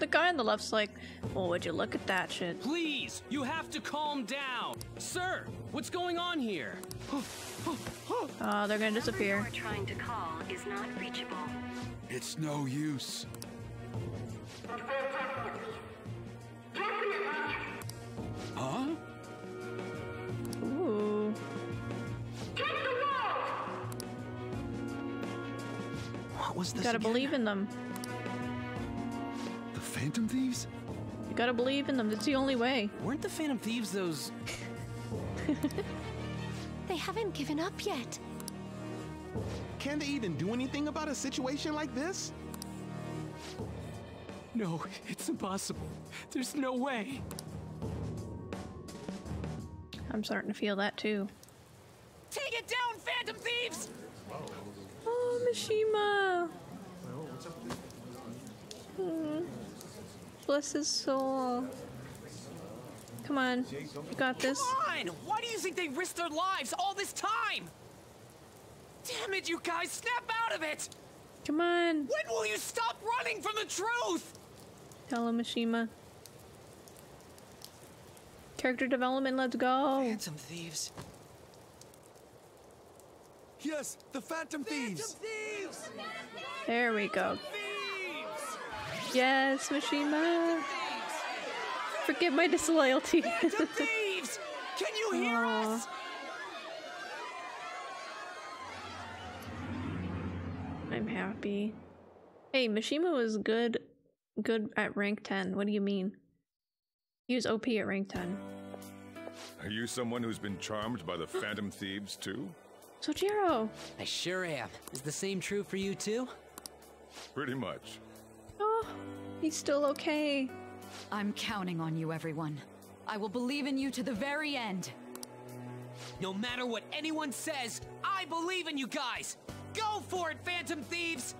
Speaker 1: The guy on the left's like, oh, would you look at that shit?
Speaker 10: Please, you have to calm down. Sir, what's going on here?
Speaker 1: Oh, they're gonna disappear.
Speaker 11: You're trying to call is not reachable.
Speaker 6: It's no use.
Speaker 7: Huh?
Speaker 1: Ooh.
Speaker 7: What was
Speaker 1: You
Speaker 7: this
Speaker 1: gotta
Speaker 7: again?
Speaker 1: believe in them.
Speaker 6: The Phantom Thieves?
Speaker 1: You gotta believe in them. That's the only way.
Speaker 10: Weren't the Phantom Thieves those...
Speaker 9: They haven't given up yet.
Speaker 12: Can they even do anything about a situation like this?
Speaker 10: No, it's impossible. There's no way.
Speaker 1: I'm starting to feel that too.
Speaker 10: Take it down, Phantom Thieves!
Speaker 1: Oh, Mishima! Hmm. Bless his soul. Come on, you got this.
Speaker 10: Come on! Why do you think they risked their lives all this time? Damn it, you guys, snap out of it!
Speaker 1: Come on,
Speaker 10: When will you stop running from the truth?
Speaker 1: tell him Mishima. Character development, let's go.
Speaker 10: Phantom Thieves.
Speaker 7: Yes, the Phantom Thieves.
Speaker 10: Thieves!
Speaker 1: There we go.
Speaker 10: Thieves!
Speaker 1: Yes, Mishima. Forget my disloyalty.
Speaker 10: Thieves! Can you hear
Speaker 1: Aw.
Speaker 10: us?
Speaker 1: I'm happy. Hey, Mishima was good good at rank 10. What do you mean? He was OP at rank 10.
Speaker 13: Are you someone who's been charmed by the Phantom Thieves too?
Speaker 1: Sojiro!
Speaker 14: I sure am. Is the same true for you too?
Speaker 13: Pretty much.
Speaker 1: Oh, he's still okay.
Speaker 15: I'm counting on you, everyone. I will believe in you to the very end.
Speaker 10: No matter what anyone says, I believe in you guys! Go for it, Phantom Thieves!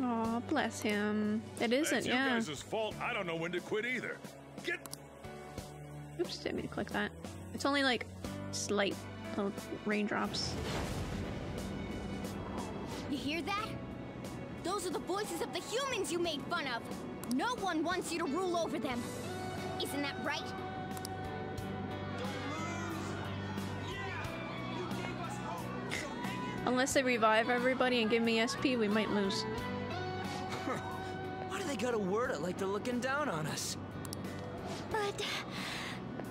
Speaker 1: Aw, bless him. It isn't,
Speaker 13: It's
Speaker 1: yeah.
Speaker 13: you guys' fault. I don't know when to quit either. Get
Speaker 1: Oops, didn't mean to click that. It's only like slight little raindrops.
Speaker 2: You hear that? Those are the voices of the humans you made fun of. No one wants you to rule over them. Isn't that right?
Speaker 1: Unless they revive everybody and give me SP, we might lose.
Speaker 14: Why do they gotta word it like they're looking down on us?
Speaker 9: But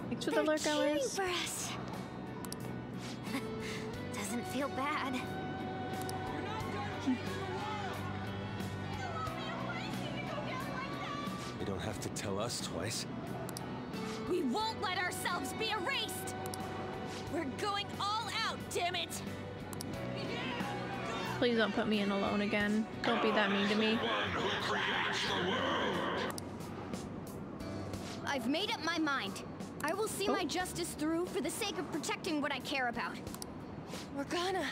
Speaker 1: Thanks for the
Speaker 9: they're
Speaker 1: lurk,
Speaker 9: cheering
Speaker 1: Alice.
Speaker 9: for us.
Speaker 2: Doesn't feel bad.
Speaker 8: don't have to tell us twice.
Speaker 2: We won't let ourselves be erased! We're going all out, damn it!
Speaker 1: Please don't put me in alone again. Don't be that mean to me.
Speaker 2: I've made up my mind. I will see
Speaker 1: Oh.
Speaker 2: my justice through for the sake of protecting what I care about.
Speaker 9: Morgana.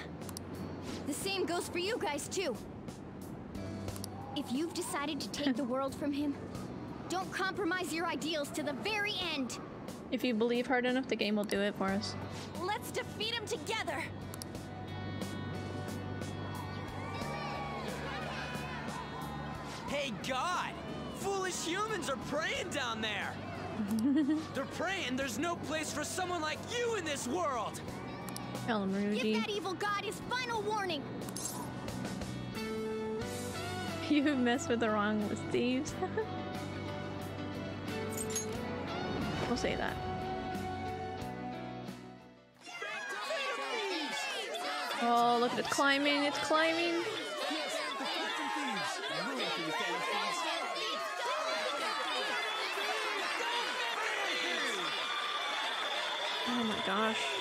Speaker 2: The same goes for you guys, too. If you've decided to take the world from him, don't compromise your ideals to the very end.
Speaker 1: If you believe hard enough, the game will do it for us.
Speaker 2: Let's defeat him together!
Speaker 14: Hey, God! Foolish humans are praying down there! They're praying there's no place for someone like you in this world!
Speaker 1: Tell him,
Speaker 2: Give that evil god his final warning!
Speaker 1: You messed with the wrong thieves. we'll say that. Oh, look at it climbing, it's climbing. Oh my gosh.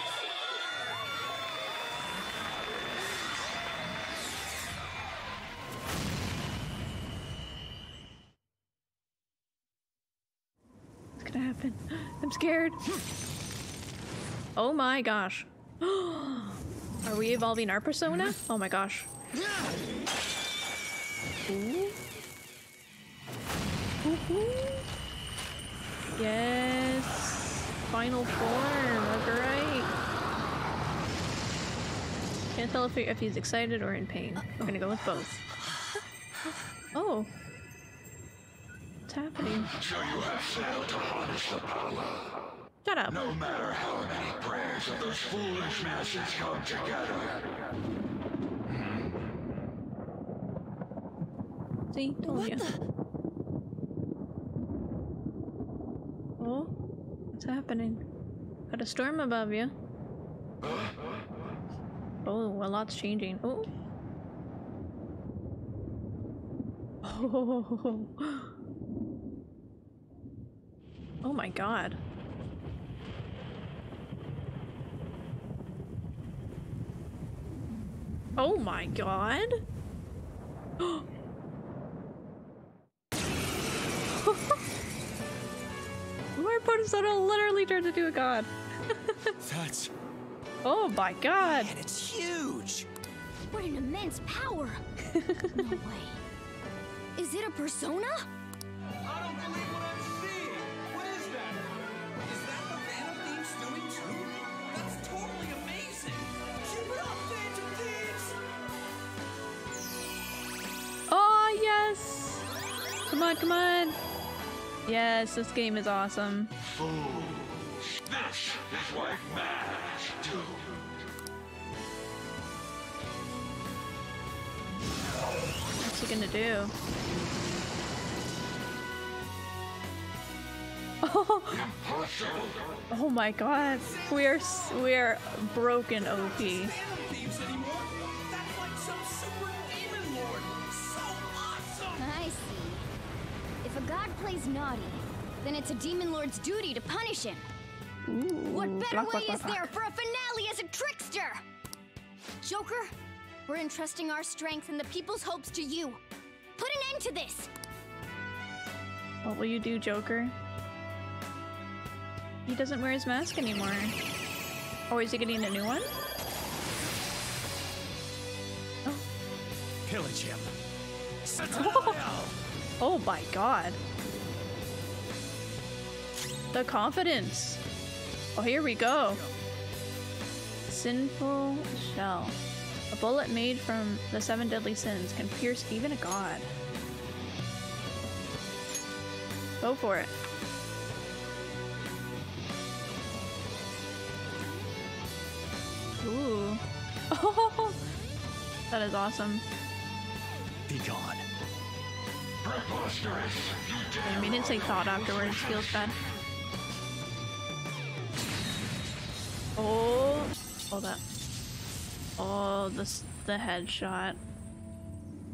Speaker 1: Happen? I'm scared. Oh my gosh. Are we evolving our persona? Oh my gosh. Ooh. Woohoo. Yes. Final form. Alright. Can't tell if, if he's excited or in pain. We're gonna go with both. Oh. What's happening?
Speaker 6: So you have failed to harness the power.
Speaker 1: Shut up.
Speaker 6: No matter how many prayers of those foolish masses come together.
Speaker 1: See? Told you. Oh? What's happening? Got a storm above you. Oh, a lot's changing. Oh. Oh. Oh my god. Oh my god. My persona literally turned into a god.
Speaker 14: That's.
Speaker 1: Oh my god.
Speaker 14: Man, it's huge.
Speaker 2: What an immense power! no way. Is it a persona?
Speaker 1: Come on, come on. Yes, this game is awesome.
Speaker 6: Fools. This is what madmen do.
Speaker 1: What's he gonna do? Oh, oh my god. We are we are broken OP.
Speaker 2: plays naughty, then it's a demon lord's duty to punish him. what better
Speaker 1: block,
Speaker 2: way
Speaker 1: block,
Speaker 2: is
Speaker 1: block,
Speaker 2: there for a finale as a trickster? Joker, we're entrusting our strength and the people's hopes to you. Put an end to this.
Speaker 1: What will you do, Joker? He doesn't wear his mask anymore. Or is he getting a new one?
Speaker 14: Pillage him.
Speaker 1: Oh my god. The confidence. Oh, here we go. Sinful shell. A bullet made from the seven deadly sins can pierce even a god. Go for it. Ooh. Oh, that is awesome.
Speaker 14: Be gone.
Speaker 6: Preposterous. You
Speaker 1: I mean, didn't say thought afterwards. Feels bad. Oh, oh that. Oh, this the headshot.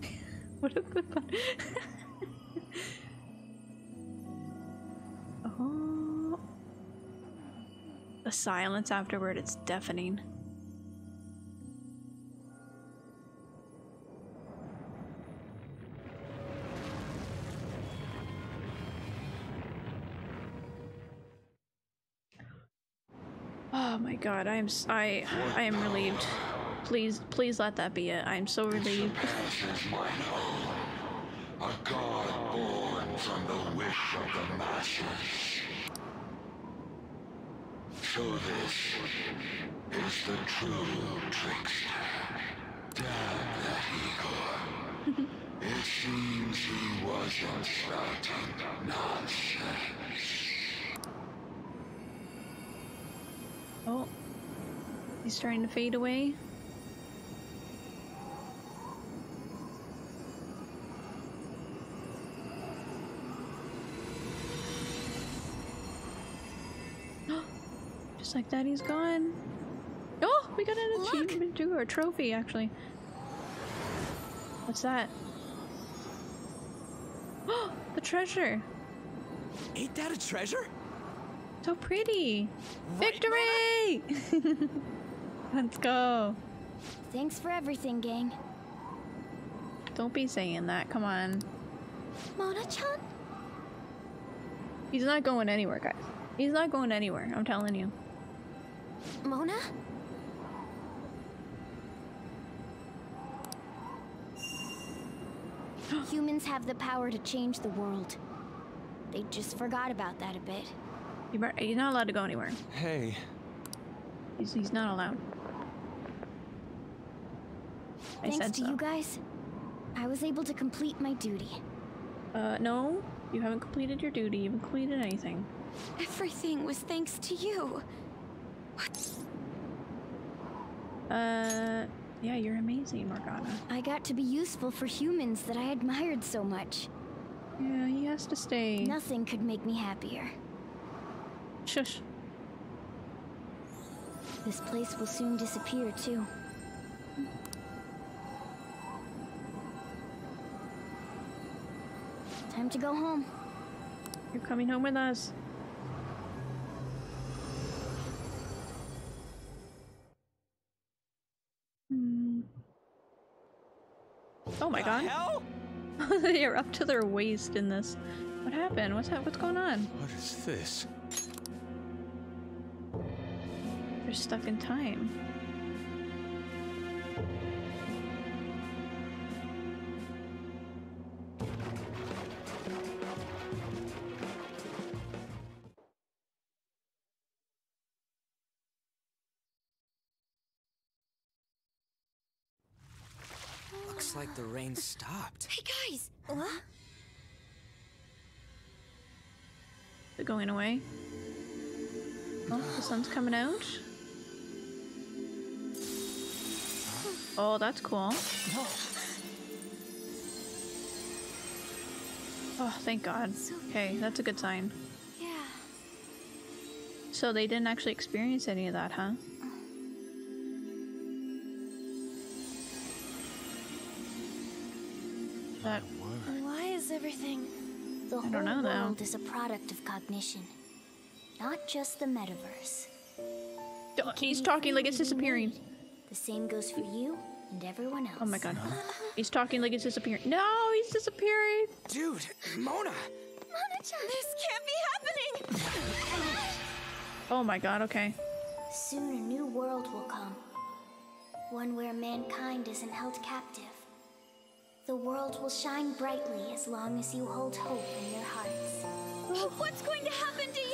Speaker 1: what a good one. oh, the silence afterward. It's deafening. God, I am I I am relieved. Please please let that be it. I am so relieved.
Speaker 6: Passes mine own. A god born from the wish of the masses. So this is the true trickster. Damn that Igor. it seems he wasn't spouting nonsense.
Speaker 1: Oh. He's trying to fade away. Just like that, he's gone. Oh, we got an achievement too, or a trophy actually. What's that? Oh, the treasure.
Speaker 14: Ain't that a treasure?
Speaker 1: So pretty. Victory! Let's go.
Speaker 2: Thanks for everything, gang.
Speaker 1: Don't be saying that. Come on.
Speaker 9: Mona-chan?
Speaker 1: He's not going anywhere, guys. He's not going anywhere. I'm telling you.
Speaker 9: Mona? Humans have the power to change the world. They just forgot about that a bit.
Speaker 1: You better- He's not allowed to go anywhere.
Speaker 8: Hey,
Speaker 1: He's, he's not allowed. I
Speaker 9: Thanks
Speaker 1: said
Speaker 9: to
Speaker 1: so.
Speaker 9: you guys, I was able to complete my duty.
Speaker 1: Uh, no. You haven't completed your duty. You haven't completed anything.
Speaker 2: Everything was thanks to you. What?
Speaker 1: Uh, yeah, you're amazing, Morgana.
Speaker 9: I got to be useful for humans that I admired so much.
Speaker 1: Yeah, he has to stay.
Speaker 9: Nothing could make me happier.
Speaker 1: Shush.
Speaker 9: This place will soon disappear, too. Time to go home.
Speaker 1: You're coming home with us. Hmm. Oh my god.
Speaker 16: Hell?
Speaker 1: They're up to their waist in this. What happened? What's hap- what's going on?
Speaker 8: what is this?
Speaker 1: They're stuck in time.
Speaker 14: Looks like the rain stopped.
Speaker 2: Hey guys!
Speaker 9: What?
Speaker 1: They're going away? Oh, the sun's coming out. Oh, that's cool. Oh, thank God. Okay, that's a good sign.
Speaker 9: Yeah.
Speaker 1: So they didn't actually experience any of that, huh? That
Speaker 9: Why is everything? The
Speaker 1: I
Speaker 9: whole
Speaker 1: don't know now.
Speaker 9: world is a product of cognition, not just the metaverse.
Speaker 1: he's talking like it's disappearing.
Speaker 9: The same goes for you and everyone else.
Speaker 1: Oh my god. He's talking like he's disappearing. No, he's disappearing.
Speaker 14: Dude, Mona!
Speaker 2: Mona, this can't be happening!
Speaker 1: Oh my god, okay.
Speaker 9: Soon a new world will come. One where mankind isn't held captive. The world will shine brightly as long as you hold hope in your hearts.
Speaker 2: What's going to happen to you?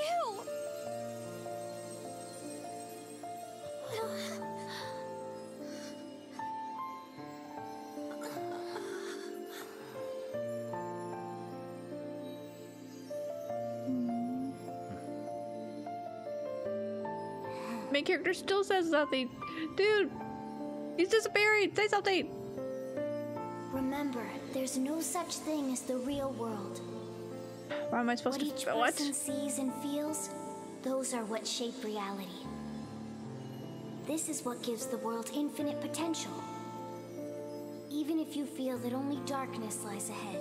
Speaker 1: Main character still says nothing. Dude, he's disappearing. Say something.
Speaker 9: Remember, there's no such thing as the real world.
Speaker 1: Why am I supposed
Speaker 9: What each
Speaker 1: to? What?
Speaker 9: person sees and feels, those are what shape reality. This is what gives the world infinite potential. Even if you feel that only darkness lies ahead,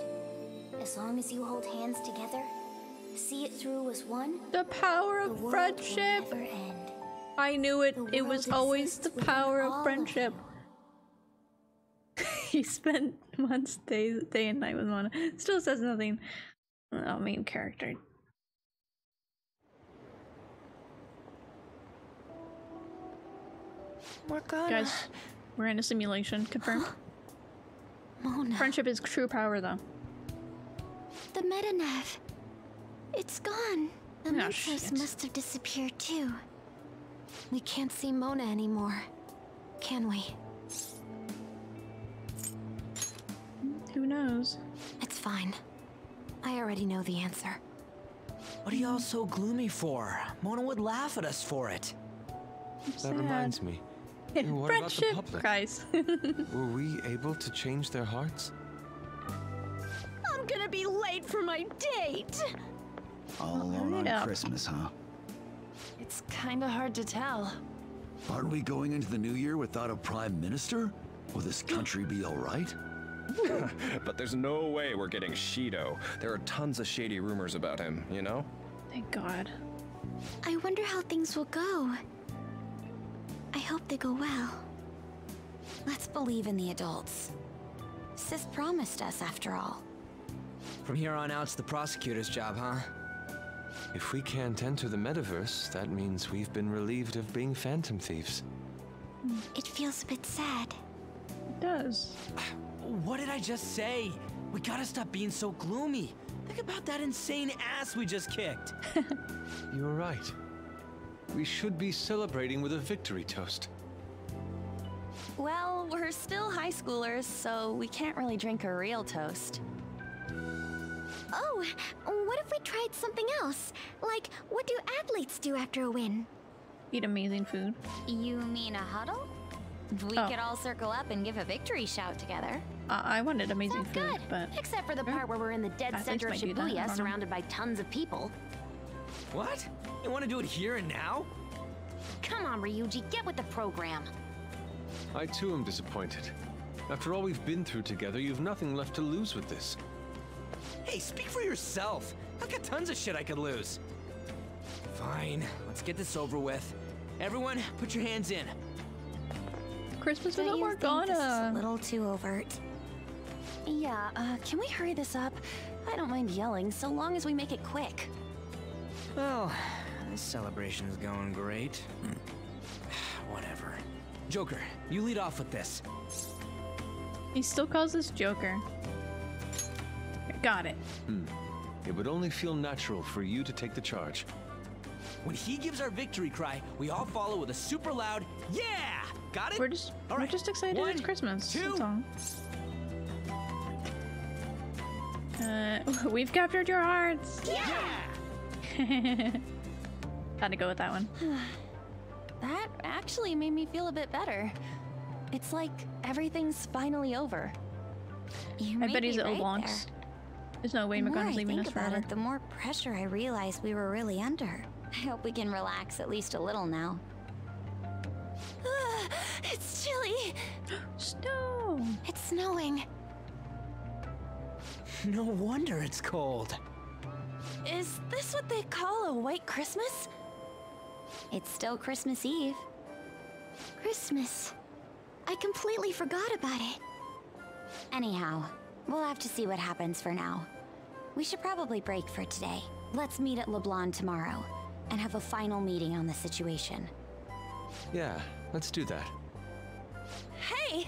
Speaker 9: as long as you hold hands together, see it through as one,
Speaker 1: The power
Speaker 9: the
Speaker 1: of
Speaker 9: world
Speaker 1: friendship.
Speaker 9: Will never end.
Speaker 1: I knew it. It was always the power of friendship. he spent months, day, day and night with Mona. Still says nothing. Oh, main character.
Speaker 2: Morgana.
Speaker 1: Guys, we're in a simulation. Confirmed.
Speaker 2: Mona.
Speaker 1: Friendship is true power, though.
Speaker 9: The Metanav. It's gone. The
Speaker 1: Oh,
Speaker 9: must have disappeared too.
Speaker 2: We can't see Mona anymore. Can we?
Speaker 1: Who knows?
Speaker 2: It's fine. I already know the answer.
Speaker 14: What are y'all so gloomy for? Mona would laugh at us for it.
Speaker 8: That reminds me. What about the
Speaker 1: Friendship,
Speaker 8: public?
Speaker 1: guys.
Speaker 8: Were we able to change their hearts?
Speaker 2: I'm gonna be late for my date!
Speaker 17: All alone on
Speaker 1: Yeah.
Speaker 17: Christmas, huh?
Speaker 2: It's kinda hard to tell.
Speaker 17: Aren't we going into the new year without a prime minister? Will this country be all right?
Speaker 18: but there's no way we're getting Shido. There are tons of shady rumors about him, you know?
Speaker 1: Thank God.
Speaker 9: I wonder how things will go. I hope they go well.
Speaker 2: Let's believe in the adults. Sis promised us, after all.
Speaker 14: From here on out, it's the prosecutor's job, huh?
Speaker 8: If we can't enter the metaverse, that means we've been relieved of being phantom thieves.
Speaker 9: It feels a bit sad.
Speaker 1: It does.
Speaker 14: What did I just say? We gotta stop being so gloomy. Think about that insane ass we just kicked.
Speaker 8: You're right. We should be celebrating with a victory toast.
Speaker 19: Well, we're still high schoolers, so we can't really drink a real toast.
Speaker 9: What if we tried something else? Like, what do athletes do after a win?
Speaker 1: Eat amazing food.
Speaker 20: You mean a huddle? We
Speaker 1: Oh.
Speaker 20: could all circle up and give a victory shout together.
Speaker 1: Uh, I wanted amazing
Speaker 2: Sounds
Speaker 1: food,
Speaker 2: good.
Speaker 1: but
Speaker 2: Except for the part where we're in the dead
Speaker 1: Athletes
Speaker 2: center of
Speaker 1: might do that, I
Speaker 2: Shibuya, surrounded by tons of people.
Speaker 14: What? You wanna do it here and now?
Speaker 2: Come on, Ryuji, get with the program.
Speaker 8: I too am disappointed. After all we've been through together, you've nothing left to lose with this.
Speaker 14: Hey, speak for yourself. I've got tons of shit I could lose. Fine, let's get this over with. Everyone, put your hands in.
Speaker 1: Christmas
Speaker 19: Don't
Speaker 1: without
Speaker 19: you think this is a little too overt? Yeah, uh, can we hurry this up? I don't mind yelling, so long as we make it quick.
Speaker 14: Well, this celebration is going great. Whatever. Joker, you lead off with this.
Speaker 1: He still calls us Joker. Got it.
Speaker 8: Hmm. It would only feel natural for you to take the charge.
Speaker 14: When he gives our victory cry, we all follow with a super loud "Yeah!" Got it?
Speaker 1: We're just
Speaker 14: All
Speaker 1: we're
Speaker 14: right.
Speaker 1: just excited
Speaker 14: One,
Speaker 1: it's Christmas.
Speaker 14: two.
Speaker 1: That's all. Uh, we've captured your hearts.
Speaker 14: Yeah.
Speaker 1: Had to go with that one.
Speaker 19: That actually made me feel a bit better. It's like everything's finally over.
Speaker 20: You
Speaker 1: I bet he's
Speaker 20: be
Speaker 1: at
Speaker 20: right
Speaker 1: Obonks.
Speaker 20: there.
Speaker 1: There's no way
Speaker 20: The more
Speaker 1: Morgana's
Speaker 20: I
Speaker 1: leaving
Speaker 20: think
Speaker 1: us
Speaker 20: about
Speaker 1: forever.
Speaker 20: it, the more pressure I realize we were really under. I hope we can relax at least a little now.
Speaker 19: Ah, it's chilly.
Speaker 1: Snow.
Speaker 19: It's snowing.
Speaker 14: No wonder it's cold.
Speaker 19: Is this what they call a white Christmas?
Speaker 20: It's still Christmas Eve.
Speaker 9: Christmas. I completely forgot about it.
Speaker 20: Anyhow, we'll have to see what happens for now. We should probably break for today. Let's meet at LeBlanc tomorrow and have a final meeting on the situation.
Speaker 8: Yeah, let's do that.
Speaker 19: Hey,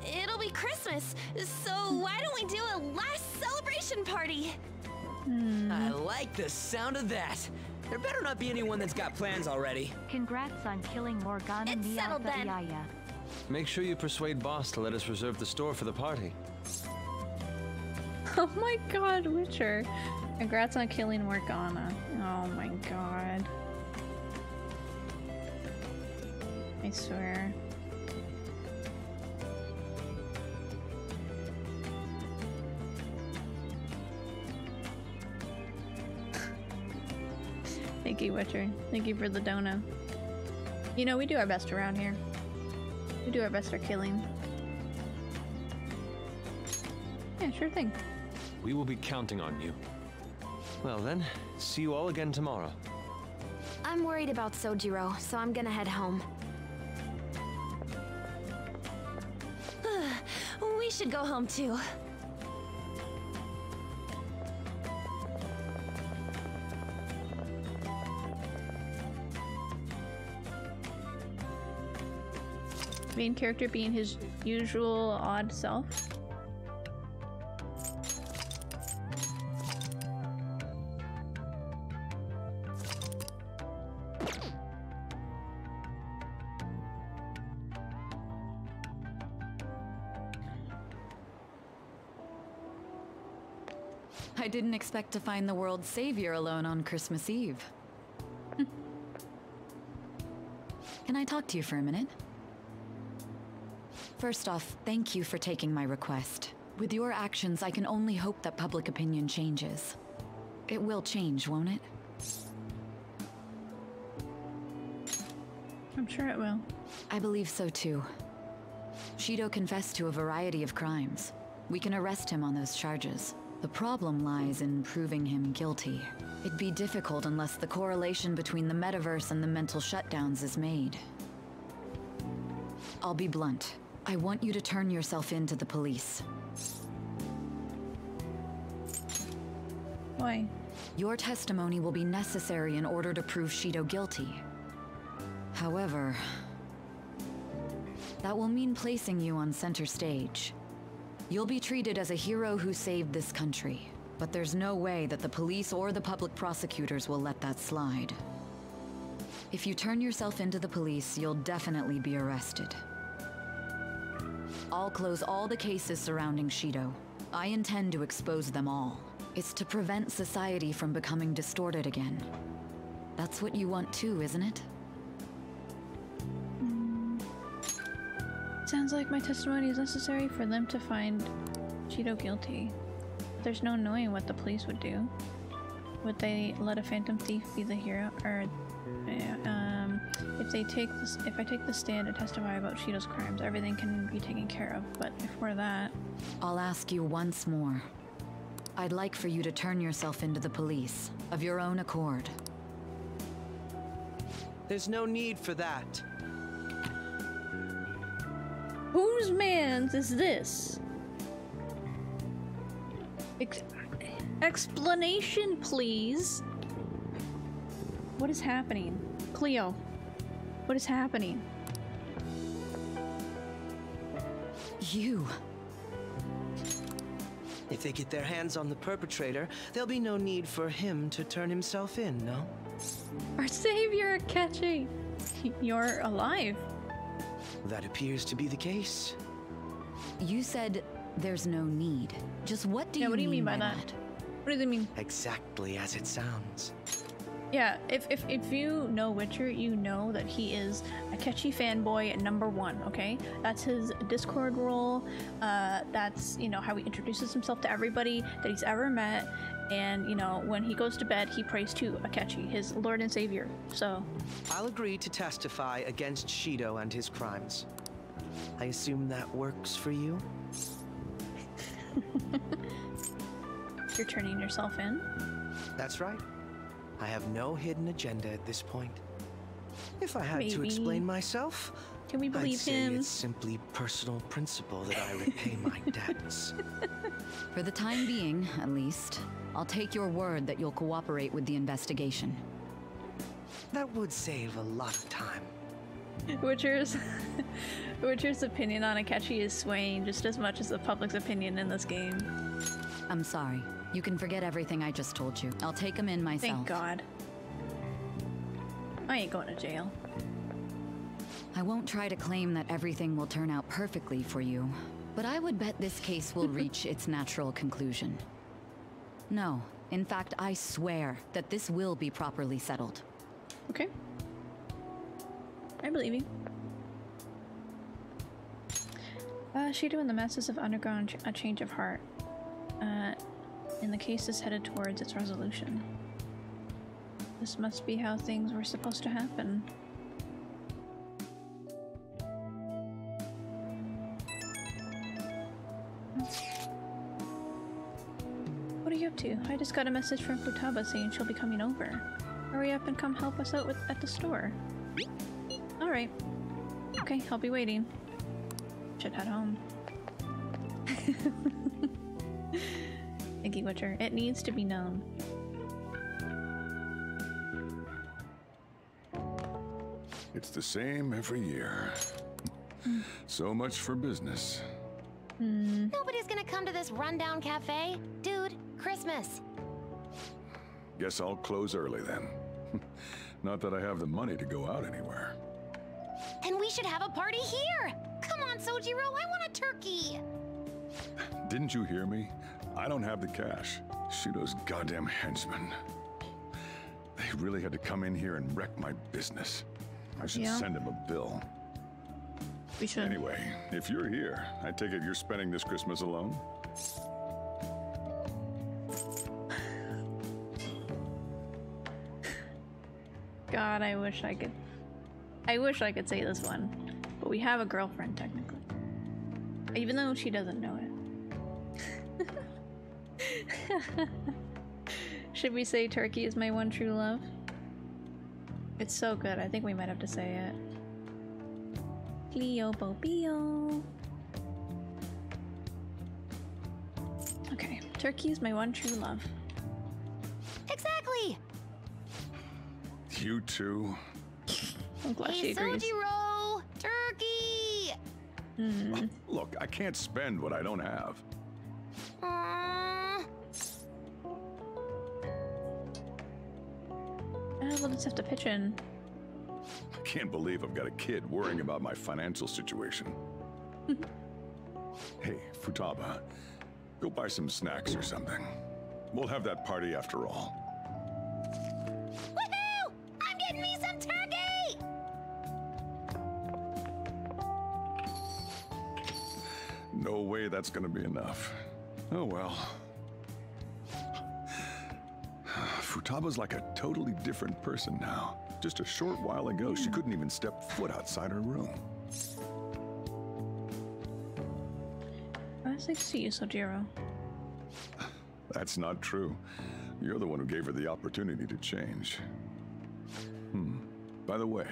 Speaker 19: it'll be Christmas, so why don't we do a last celebration party? Hmm.
Speaker 14: I like the sound of that. There better not be anyone that's got plans already.
Speaker 21: Congrats on killing Morgana
Speaker 19: It's
Speaker 21: Mia
Speaker 19: settled then.
Speaker 21: Yaya.
Speaker 8: Make sure you persuade Boss to let us reserve the store for the party.
Speaker 1: Oh my god, Witcher. Congrats on killing Morgana. Oh my god. I swear. Thank you, Witcher. Thank you for the donut. You know, we do our best around here. We do our best for killing. Yeah, sure thing.
Speaker 8: We will be counting on you. Well then, see you all again tomorrow.
Speaker 2: I'm worried about Sojiro, so I'm gonna head home.
Speaker 19: we should go home too.
Speaker 1: Main character being his usual odd self.
Speaker 15: Expect to find the world's savior alone on Christmas Eve. Can I talk to you for a minute? First off, thank you for taking my request. With your actions, I can only hope that public opinion changes. It will change, won't it?
Speaker 1: I'm sure it will.
Speaker 15: I believe so too. Shido confessed to a variety of crimes. We can arrest him on those charges. The problem lies in proving him guilty. It'd be difficult unless the correlation between the metaverse and the mental shutdowns is made. I'll be blunt. I want you to turn yourself in to the police.
Speaker 1: Why?
Speaker 15: Your testimony will be necessary in order to prove Shido guilty. However, that will mean placing you on center stage. You'll be treated as a hero who saved this country, but there's no way that the police or the public prosecutors will let that slide. If you turn yourself into the police, you'll definitely be arrested. I'll close all the cases surrounding Shido. I intend to expose them all. It's to prevent society from becoming distorted again. That's what you want too, isn't it?
Speaker 1: Sounds like my testimony is necessary for them to find Cheeto guilty. There's no knowing what the police would do. Would they let a phantom thief be the hero, or uh, um, if they take this, if I take the stand and testify about Cheeto's crimes, everything can be taken care of. But before that,
Speaker 15: I'll ask you once more. I'd like for you to turn yourself into the police, of your own accord.
Speaker 7: There's no need for that.
Speaker 1: Whose man's is this? Ex explanation, please. What is happening, Cleo? What is happening?
Speaker 15: You.
Speaker 7: If they get their hands on the perpetrator, there'll be no need for him to turn himself in, no?
Speaker 1: Our savior, Akechi! You're alive.
Speaker 7: That appears to be the case.
Speaker 15: You said there's no need. Just what do
Speaker 1: Yeah,
Speaker 15: you
Speaker 1: what do you mean by
Speaker 15: that?
Speaker 1: that? What does it mean?
Speaker 7: Exactly as it sounds.
Speaker 1: Yeah, if, if, if you know Witcher, you know that he is Akechi fanboy number one, okay? That's his Discord role. Uh, that's, you know, how he introduces himself to everybody that he's ever met. And, you know, when he goes to bed, he prays to Akechi, his Lord and Savior. So,
Speaker 7: I'll agree to testify against Shido and his crimes. I assume that works for you?
Speaker 1: you're turning yourself in?
Speaker 7: That's right. I have no hidden agenda at this point. If I had to explain myself,
Speaker 1: Can we believe I'd
Speaker 7: say
Speaker 1: him?
Speaker 7: it's simply personal principle that I repay my debts.
Speaker 15: For the time being, at least, I'll take your word that you'll cooperate with the investigation.
Speaker 7: That would save a lot of time.
Speaker 1: Witcher's Witcher's opinion on Akechi is swaying just as much as the public's opinion in this game.
Speaker 15: I'm sorry. You can forget everything I just told you. I'll take him in myself.
Speaker 1: Thank God. I ain't going to jail.
Speaker 15: I won't try to claim that everything will turn out perfectly for you, but I would bet this case will reach its natural conclusion. No, in fact, I swear that this will be properly settled.
Speaker 1: Okay. I believe you. Uh, Shido and the masses have undergone a change of heart. Uh, and the case is headed towards its resolution. This must be how things were supposed to happen. What are you up to? I just got a message from Futaba saying she'll be coming over. Hurry up and come help us out with at the store. Alright. Okay, I'll be waiting. Should head home. Thank you, Witcher. It needs to be known.
Speaker 6: It's the same every year. So much for business.
Speaker 1: Hmm.
Speaker 2: Nobody's gonna come to this rundown cafe. Dude, Christmas.
Speaker 6: Guess I'll close early then. Not that I have the money to go out anywhere.
Speaker 2: And we should have a party here! Come on, Sojiro, I want a turkey!
Speaker 6: Didn't you hear me? I don't have the cash. Shido's goddamn henchmen. They really had to come in here and wreck my business. I should
Speaker 1: Yeah.
Speaker 6: send him a bill.
Speaker 1: We should.
Speaker 6: Anyway, if you're here, I take it you're spending this Christmas alone?
Speaker 1: God, I wish I could. I wish I could say this one, but we have a girlfriend technically, even though she doesn't know it. Should we say turkey is my one true love? It's so good. I think we might have to say it. Cleo Bobio. Okay, turkey is my one true love.
Speaker 2: Exactly!
Speaker 13: You too?
Speaker 1: I'm glad
Speaker 2: hey,
Speaker 1: she agrees.
Speaker 2: Sojiro! Turkey!
Speaker 1: Hmm.
Speaker 13: Look, I can't spend what I don't have.
Speaker 2: Aww.
Speaker 1: Uh, we'll just have to pitch in.
Speaker 13: I can't believe I've got a kid worrying about my financial situation. hey, Futaba, go buy some snacks or something. We'll have that party after all.
Speaker 2: Turkey!
Speaker 13: No way that's gonna be enough. Oh well. Futaba's like a totally different person now. Just a short while ago, she couldn't even step foot outside her room.
Speaker 1: See you, Sojiro.
Speaker 13: That's not true. You're the one who gave her the opportunity to change. By the way,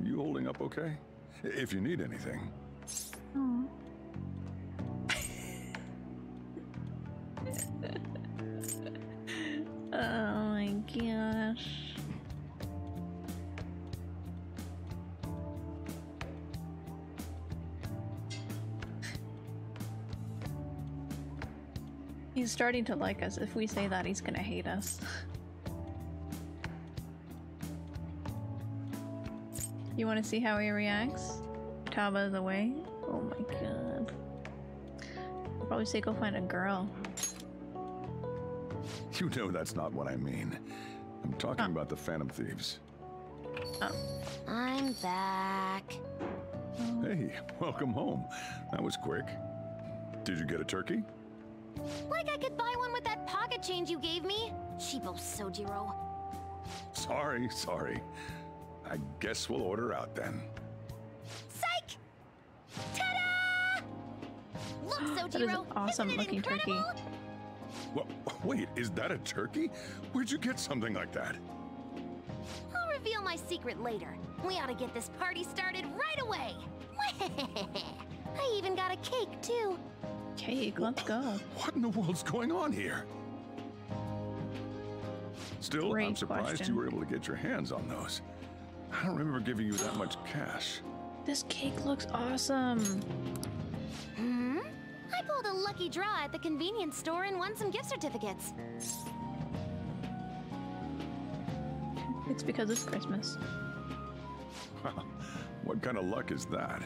Speaker 13: you holding up okay? If you need anything.
Speaker 1: Oh my gosh. He's starting to like us. If we say that, he's gonna hate us. you want to see how he reacts? Taba's away? Oh my god. I'll probably say go find a girl.
Speaker 13: You know that's not what I mean. I'm talking about the Phantom Thieves. Oh.
Speaker 2: I'm back.
Speaker 13: Hey, welcome home. That was quick. Did you get a turkey?
Speaker 2: Like I could buy one with that pocket change you gave me? Cheapo Sojiro.
Speaker 13: Sorry, sorry. I guess we'll order out then.
Speaker 2: Psych! Ta-da! Look, Sojiro!
Speaker 1: That is an awesome
Speaker 2: isn't it
Speaker 1: looking turkey.
Speaker 2: incredible?
Speaker 13: Wha wait, is that a turkey? Where'd you get something like that?
Speaker 2: I'll reveal my secret later. We ought to get this party started right away. I even got a cake, too.
Speaker 1: Cake, let's go.
Speaker 13: What in the world's going on here? Still, I'm surprised
Speaker 1: question.
Speaker 13: you were able to get your hands on those. I don't remember giving you that much cash.
Speaker 1: This cake looks awesome.
Speaker 2: Hmm? I pulled a lucky draw at the convenience store and won some gift certificates.
Speaker 1: It's because it's Christmas.
Speaker 13: what kind of luck is that?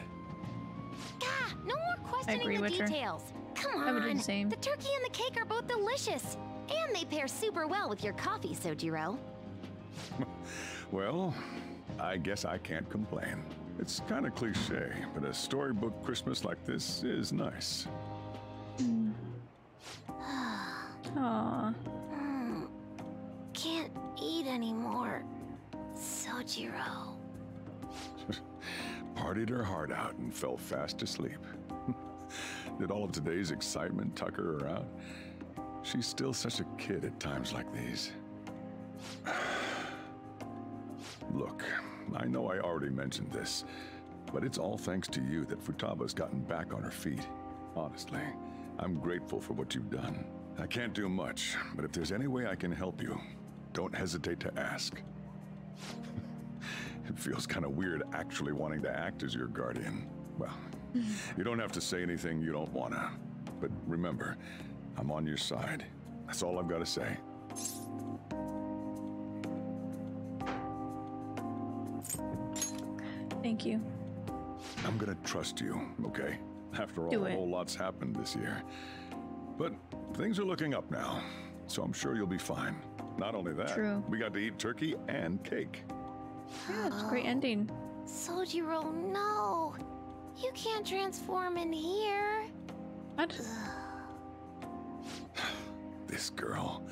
Speaker 2: Gah! No more questioning
Speaker 1: agree
Speaker 2: the
Speaker 1: with her.
Speaker 2: details. Come
Speaker 1: I would do the same.
Speaker 2: The turkey and the cake are both delicious. And they pair super well with your coffee, Sojiro.
Speaker 13: Well, I guess I can't complain. It's kind of cliche, but a storybook Christmas like this is nice.
Speaker 1: Aww.
Speaker 2: Hmm. Can't eat anymore. Sojiro.
Speaker 13: Partied her heart out and fell fast asleep. Did all of today's excitement tucker her out? She's still such a kid at times like these. Look, I know I already mentioned this, but it's all thanks to you that Futaba's gotten back on her feet. Honestly, I'm grateful for what you've done. I can't do much, but if there's any way I can help you, don't hesitate to ask. It feels kind of weird actually wanting to act as your guardian. Well, you don't have to say anything you don't wanna. But remember, I'm on your side. That's all I've got to say.
Speaker 1: Thank you.
Speaker 13: I'm gonna trust you, okay? After all, a whole lot's happened this year. But things are looking up now, so I'm sure you'll be fine. Not only that,
Speaker 1: True.
Speaker 13: we got to eat turkey and cake.
Speaker 1: Yeah, it's a great ending.
Speaker 2: Sojiro, no. You can't transform in here.
Speaker 1: What?
Speaker 13: This girl.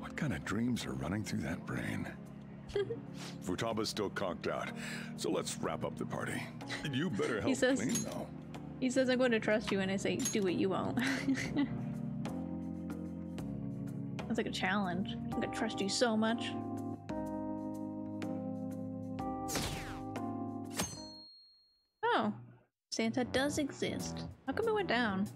Speaker 13: What kind of dreams are running through that brain? Futaba's still conked out, so let's wrap up the party. You better help
Speaker 1: says-
Speaker 13: clean, though.
Speaker 1: He says, I'm going to trust you, and I say, do it, you won't. That's like a challenge. I'm going to trust you so much. Oh, Santa does exist. How come it went down?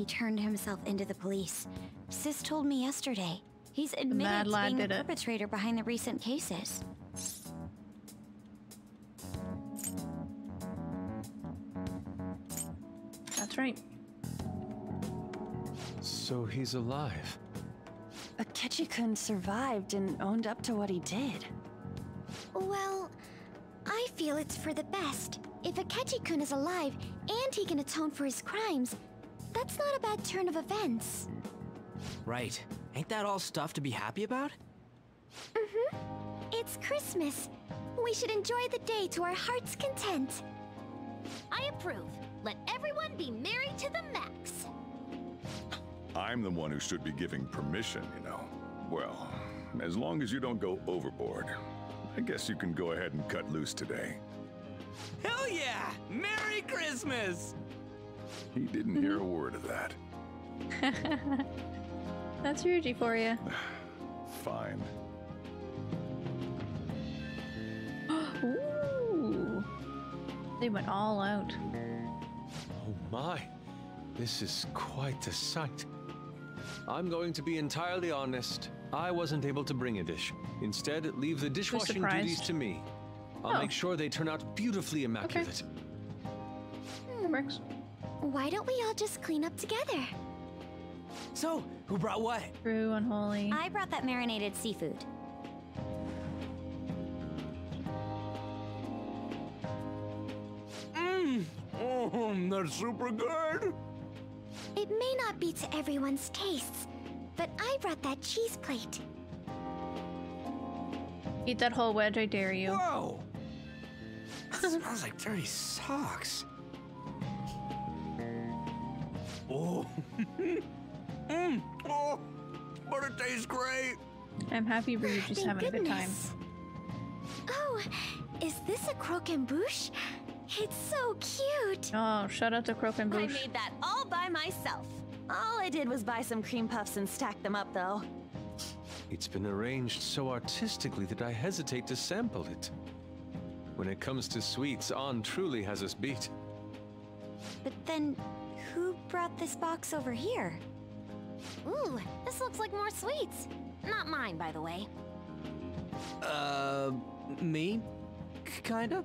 Speaker 20: He turned himself into the police. Sis told me yesterday. He's admitted
Speaker 1: mad
Speaker 20: to being the
Speaker 1: did it.
Speaker 20: perpetrator behind the recent cases.
Speaker 1: That's right.
Speaker 8: So he's alive.
Speaker 22: Akechi-kun survived and owned up to what he did.
Speaker 9: Well, I feel it's for the best. If Akechi-kun is alive and he can atone for his crimes, that's not a bad turn of events.
Speaker 14: Right. Ain't that all stuff to be happy about?
Speaker 9: Mm-hmm. It's Christmas. We should enjoy the day to our heart's content.
Speaker 2: I approve. Let everyone be merry to the max.
Speaker 13: I'm the one who should be giving permission, you know. Well, as long as you don't go overboard, I guess you can go ahead and cut loose today.
Speaker 14: Hell yeah! Merry Christmas!
Speaker 13: He didn't hear a word of that.
Speaker 1: That's Ryuji for you.
Speaker 13: Fine.
Speaker 1: Ooh. They went all out.
Speaker 8: Oh my, this is quite a sight. I'm going to be entirely honest. I wasn't able to bring a dish. Instead, leave the dishwashing
Speaker 1: surprised.
Speaker 8: duties to me. I'll
Speaker 1: Oh.
Speaker 8: make sure they turn out beautifully immaculate. Okay.
Speaker 1: Hmm, that works.
Speaker 9: Why don't we all just clean up together?
Speaker 14: So, who brought what?
Speaker 1: True, unholy.
Speaker 20: I brought that marinated seafood.
Speaker 14: Mmm! Oh, that's super good!
Speaker 9: It may not be to everyone's tastes, but I brought that cheese plate.
Speaker 1: Eat that whole wedge, I dare you.
Speaker 14: Whoa! smells like dirty socks. Oh. Mmm! Oh! But it tastes great!
Speaker 1: I'm happy Ryuji's
Speaker 9: Thank
Speaker 1: having a good time.
Speaker 9: Oh, is this a croquembouche? It's so cute.
Speaker 1: Oh, shout out to Croak and
Speaker 22: I made that all by myself. All I did was buy some cream puffs and stack them up, though.
Speaker 8: It's been arranged so artistically that I hesitate to sample it. When it comes to sweets, On truly has us beat.
Speaker 20: But then, who brought this box over here?
Speaker 2: Ooh, this looks like more sweets. Not mine, by the way.
Speaker 14: Uh, me? K- kinda?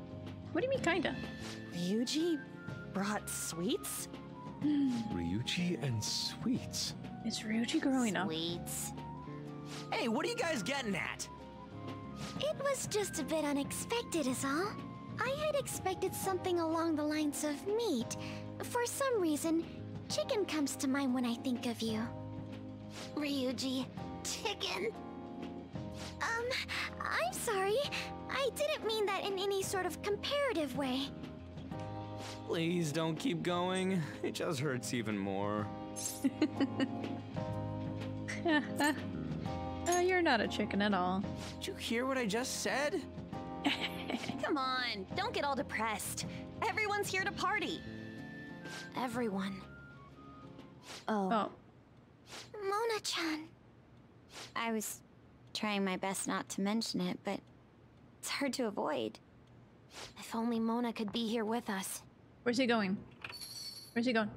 Speaker 1: What do you mean, kinda?
Speaker 22: Ryuji brought sweets?
Speaker 8: Ryuji and sweets.
Speaker 1: Is Ryuji growing up?
Speaker 2: Sweets.
Speaker 14: Hey, what are you guys getting at?
Speaker 9: It was just a bit unexpected, is all. I had expected something along the lines of meat. For some reason, chicken comes to mind when I think of you. Ryuji, chicken? Um, I'm sorry. I didn't mean that in any sort of comparative way.
Speaker 14: Please don't keep going. It just hurts even more.
Speaker 1: Uh, you're not a chicken at all.
Speaker 14: Did you hear what I just said?
Speaker 22: Come on, don't get all depressed. Everyone's here to party.
Speaker 9: Everyone.
Speaker 20: Oh.
Speaker 1: Oh.
Speaker 9: Mona-chan.
Speaker 20: I was trying my best not to mention it, but it's hard to avoid.
Speaker 2: If only Mona could be here with us.
Speaker 1: Where's he going? Where's he going?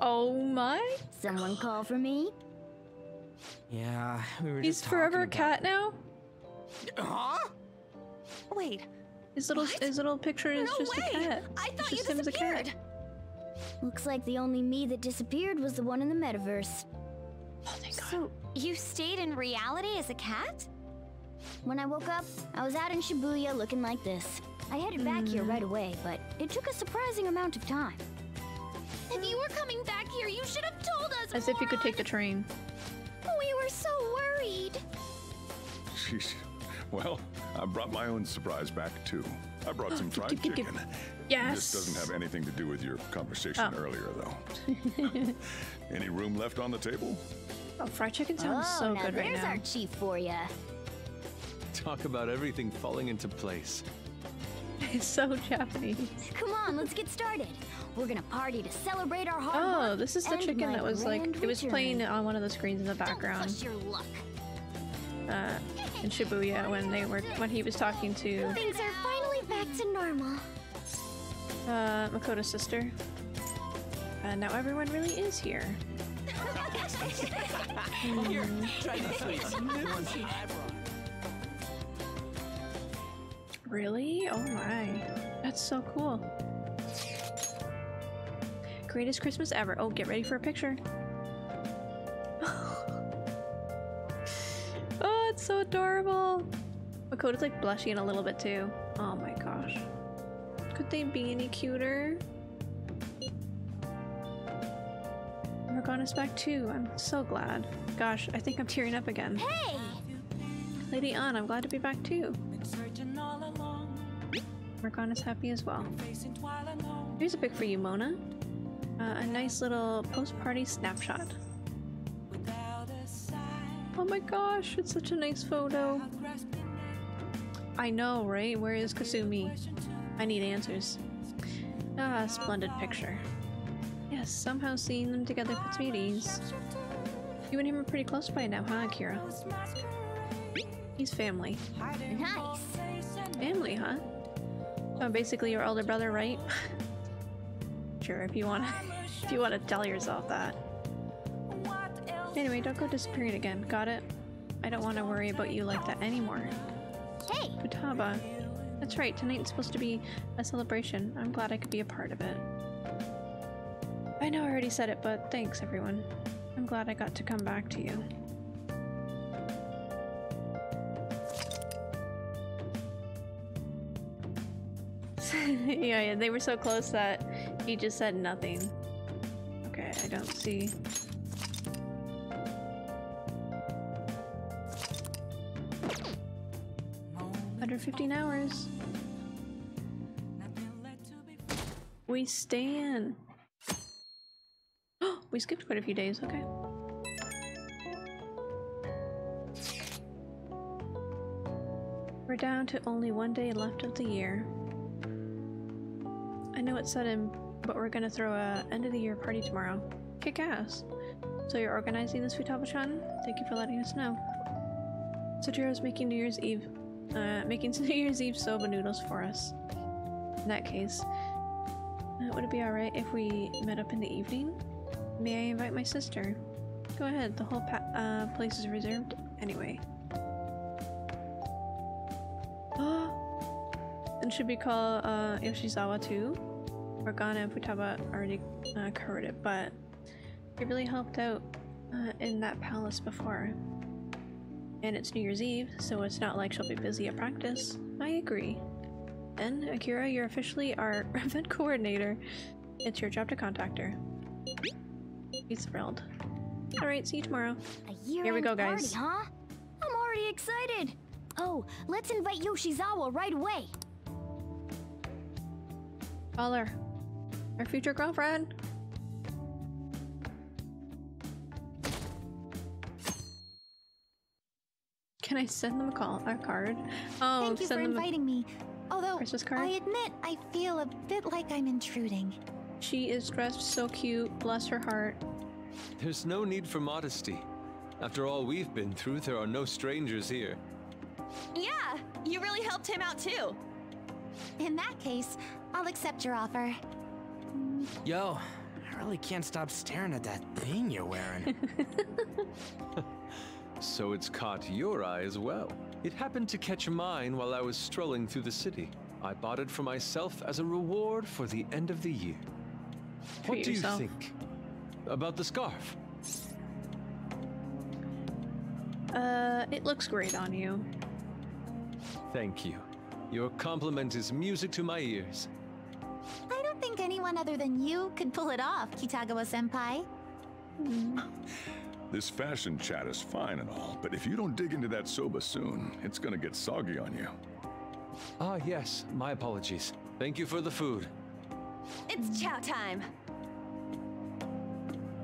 Speaker 1: Oh my?
Speaker 9: Someone call for me?
Speaker 14: Yeah, we were
Speaker 1: He's
Speaker 14: just
Speaker 1: forever a cat now?
Speaker 14: Huh?
Speaker 22: Wait,
Speaker 1: His little his little picture is
Speaker 22: no
Speaker 1: just
Speaker 22: way!
Speaker 1: a cat.
Speaker 22: I
Speaker 1: It's
Speaker 22: thought you
Speaker 1: just him as a cat.
Speaker 22: disappeared.
Speaker 9: Looks like the only me that disappeared was the one in the metaverse.
Speaker 20: Oh, so, you stayed in reality as a cat?
Speaker 9: When I woke up, I was out in Shibuya looking like this. I headed back here hmm. right away, but it took a surprising amount of time.
Speaker 2: If you were coming back here, you should have told us.
Speaker 1: As if you could take the train.
Speaker 9: We were so worried.
Speaker 13: Sheesh. Well, I brought my own surprise back too. I brought some fried chicken.
Speaker 1: Yes.
Speaker 13: This doesn't have anything to do with your conversation
Speaker 1: Oh.
Speaker 13: earlier, though. Any room left on the table?
Speaker 1: Oh, fried chicken sounds
Speaker 9: oh,
Speaker 1: so
Speaker 9: now
Speaker 1: good right now.
Speaker 9: there's our chief for you.
Speaker 8: Talk about everything falling into place.
Speaker 1: It's so Japanese.
Speaker 9: Come on, let's get started. We're gonna party to celebrate our hard
Speaker 1: Oh,
Speaker 9: work
Speaker 1: this is the chicken that was like
Speaker 9: grand
Speaker 1: it was playing on one of the screens in the background.
Speaker 2: Push your luck.
Speaker 1: Uh, in Shibuya when they were when he was talking to
Speaker 9: Things are finally back to normal.
Speaker 1: Uh, Makoto's sister. And now everyone really is here.
Speaker 7: Here, try these sweets. The ones I brought.
Speaker 1: Really? Oh my. That's so cool. Greatest Christmas ever. Oh, get ready for a picture. oh, it's so adorable. Makoto's like blushing a little bit too. Oh my gosh. Could they be any cuter? Morgana's back too. I'm so glad. Gosh, I think I'm tearing up again.
Speaker 2: Hey!
Speaker 1: Lady Ann, I'm glad to be back too. Morgana's happy as well. Here's a pic for you, Mona. Uh, a nice little post-party snapshot. Oh my gosh, it's such a nice photo. I know, right? Where is Kasumi? I need answers. Ah, splendid picture. Yes, somehow seeing them together puts me at ease. You and him are pretty close by now, huh, Akira? He's family.
Speaker 2: Nice.
Speaker 1: Family, huh? Oh, basically your older brother, right? sure, if you wanna if you wanna tell yourself that. Anyway, don't go disappearing again, got it? I don't wanna worry about you like that anymore.
Speaker 2: Hey!
Speaker 1: Futaba. That's right, tonight's supposed to be a celebration. I'm glad I could be a part of it. I know I already said it, but thanks everyone. I'm glad I got to come back to you. yeah, yeah, they were so close that he just said nothing. Okay, I don't see. Under 15 hours. We stand. we skipped quite a few days, okay. We're down to only one day left of the year. I know it's sudden, but we're gonna throw a end of the year party tomorrow. Kick ass. So you're organizing this Futaba-chan? Thank you for letting us know. So Sojiro's making New Year's Eve, uh, making New Year's Eve soba noodles for us. In that case, uh, would it be alright if we met up in the evening? May I invite my sister? Go ahead, the whole uh, place is reserved anyway. and should we call uh, Yoshizawa too? Morgana and Futaba already uh, covered it, but it really helped out uh, in that palace before. And it's New Year's Eve, so it's not like she'll be busy at practice. I agree. Then, Akira, you're officially our event coordinator. It's your job to contact her. He's thrilled. Alright, see you tomorrow. Here we go, guys.
Speaker 2: Party, huh? I'm already excited. Oh, let's invite Yoshizawa right away.
Speaker 1: Call her. Our future girlfriend. Can I send them a call? A card? Oh,
Speaker 9: Thank you
Speaker 1: send
Speaker 9: for
Speaker 1: them
Speaker 9: inviting me. Although,
Speaker 1: Christmas card?
Speaker 9: I admit I feel a bit like I'm intruding.
Speaker 1: She is dressed so cute. Bless her heart.
Speaker 8: There's no need for modesty. After all we've been through, there are no strangers here.
Speaker 19: Yeah, you really helped him out too.
Speaker 9: In that case, I'll accept your offer.
Speaker 14: Yo, I really can't stop staring at that thing you're wearing.
Speaker 8: So it's caught your eye as well. It happened to catch mine while I was strolling through the city. I bought it for myself as a reward for the end of the year.
Speaker 1: Treat
Speaker 8: what do
Speaker 1: yourself.
Speaker 8: you think about the scarf?
Speaker 1: Uh, it looks great on you.
Speaker 8: Thank you. Your compliment is music to my ears.
Speaker 9: I don't think anyone other than you could pull it off, Kitagawa-senpai.
Speaker 13: This fashion chat is fine and all, but if you don't dig into that soba soon, it's gonna get soggy on you.
Speaker 8: Ah, yes, my apologies. Thank you for the food.
Speaker 19: It's chow time.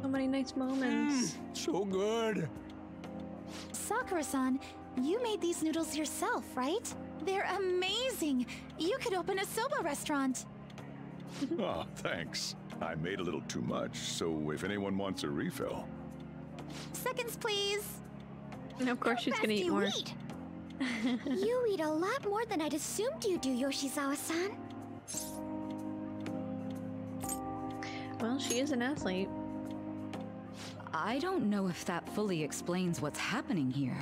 Speaker 1: So many nice moments.
Speaker 8: So good.
Speaker 9: Sakura-san, you made these noodles yourself, right? They're amazing! You could open a soba restaurant.
Speaker 13: oh, thanks. I made a little too much, so if anyone wants a refill.
Speaker 9: Seconds, please.
Speaker 1: And of course, she's gonna eat more.
Speaker 9: eat? you eat a lot more than I'd assumed you do, Yoshizawa-san.
Speaker 1: Well, she is an athlete.
Speaker 15: I don't know if that fully explains what's happening here.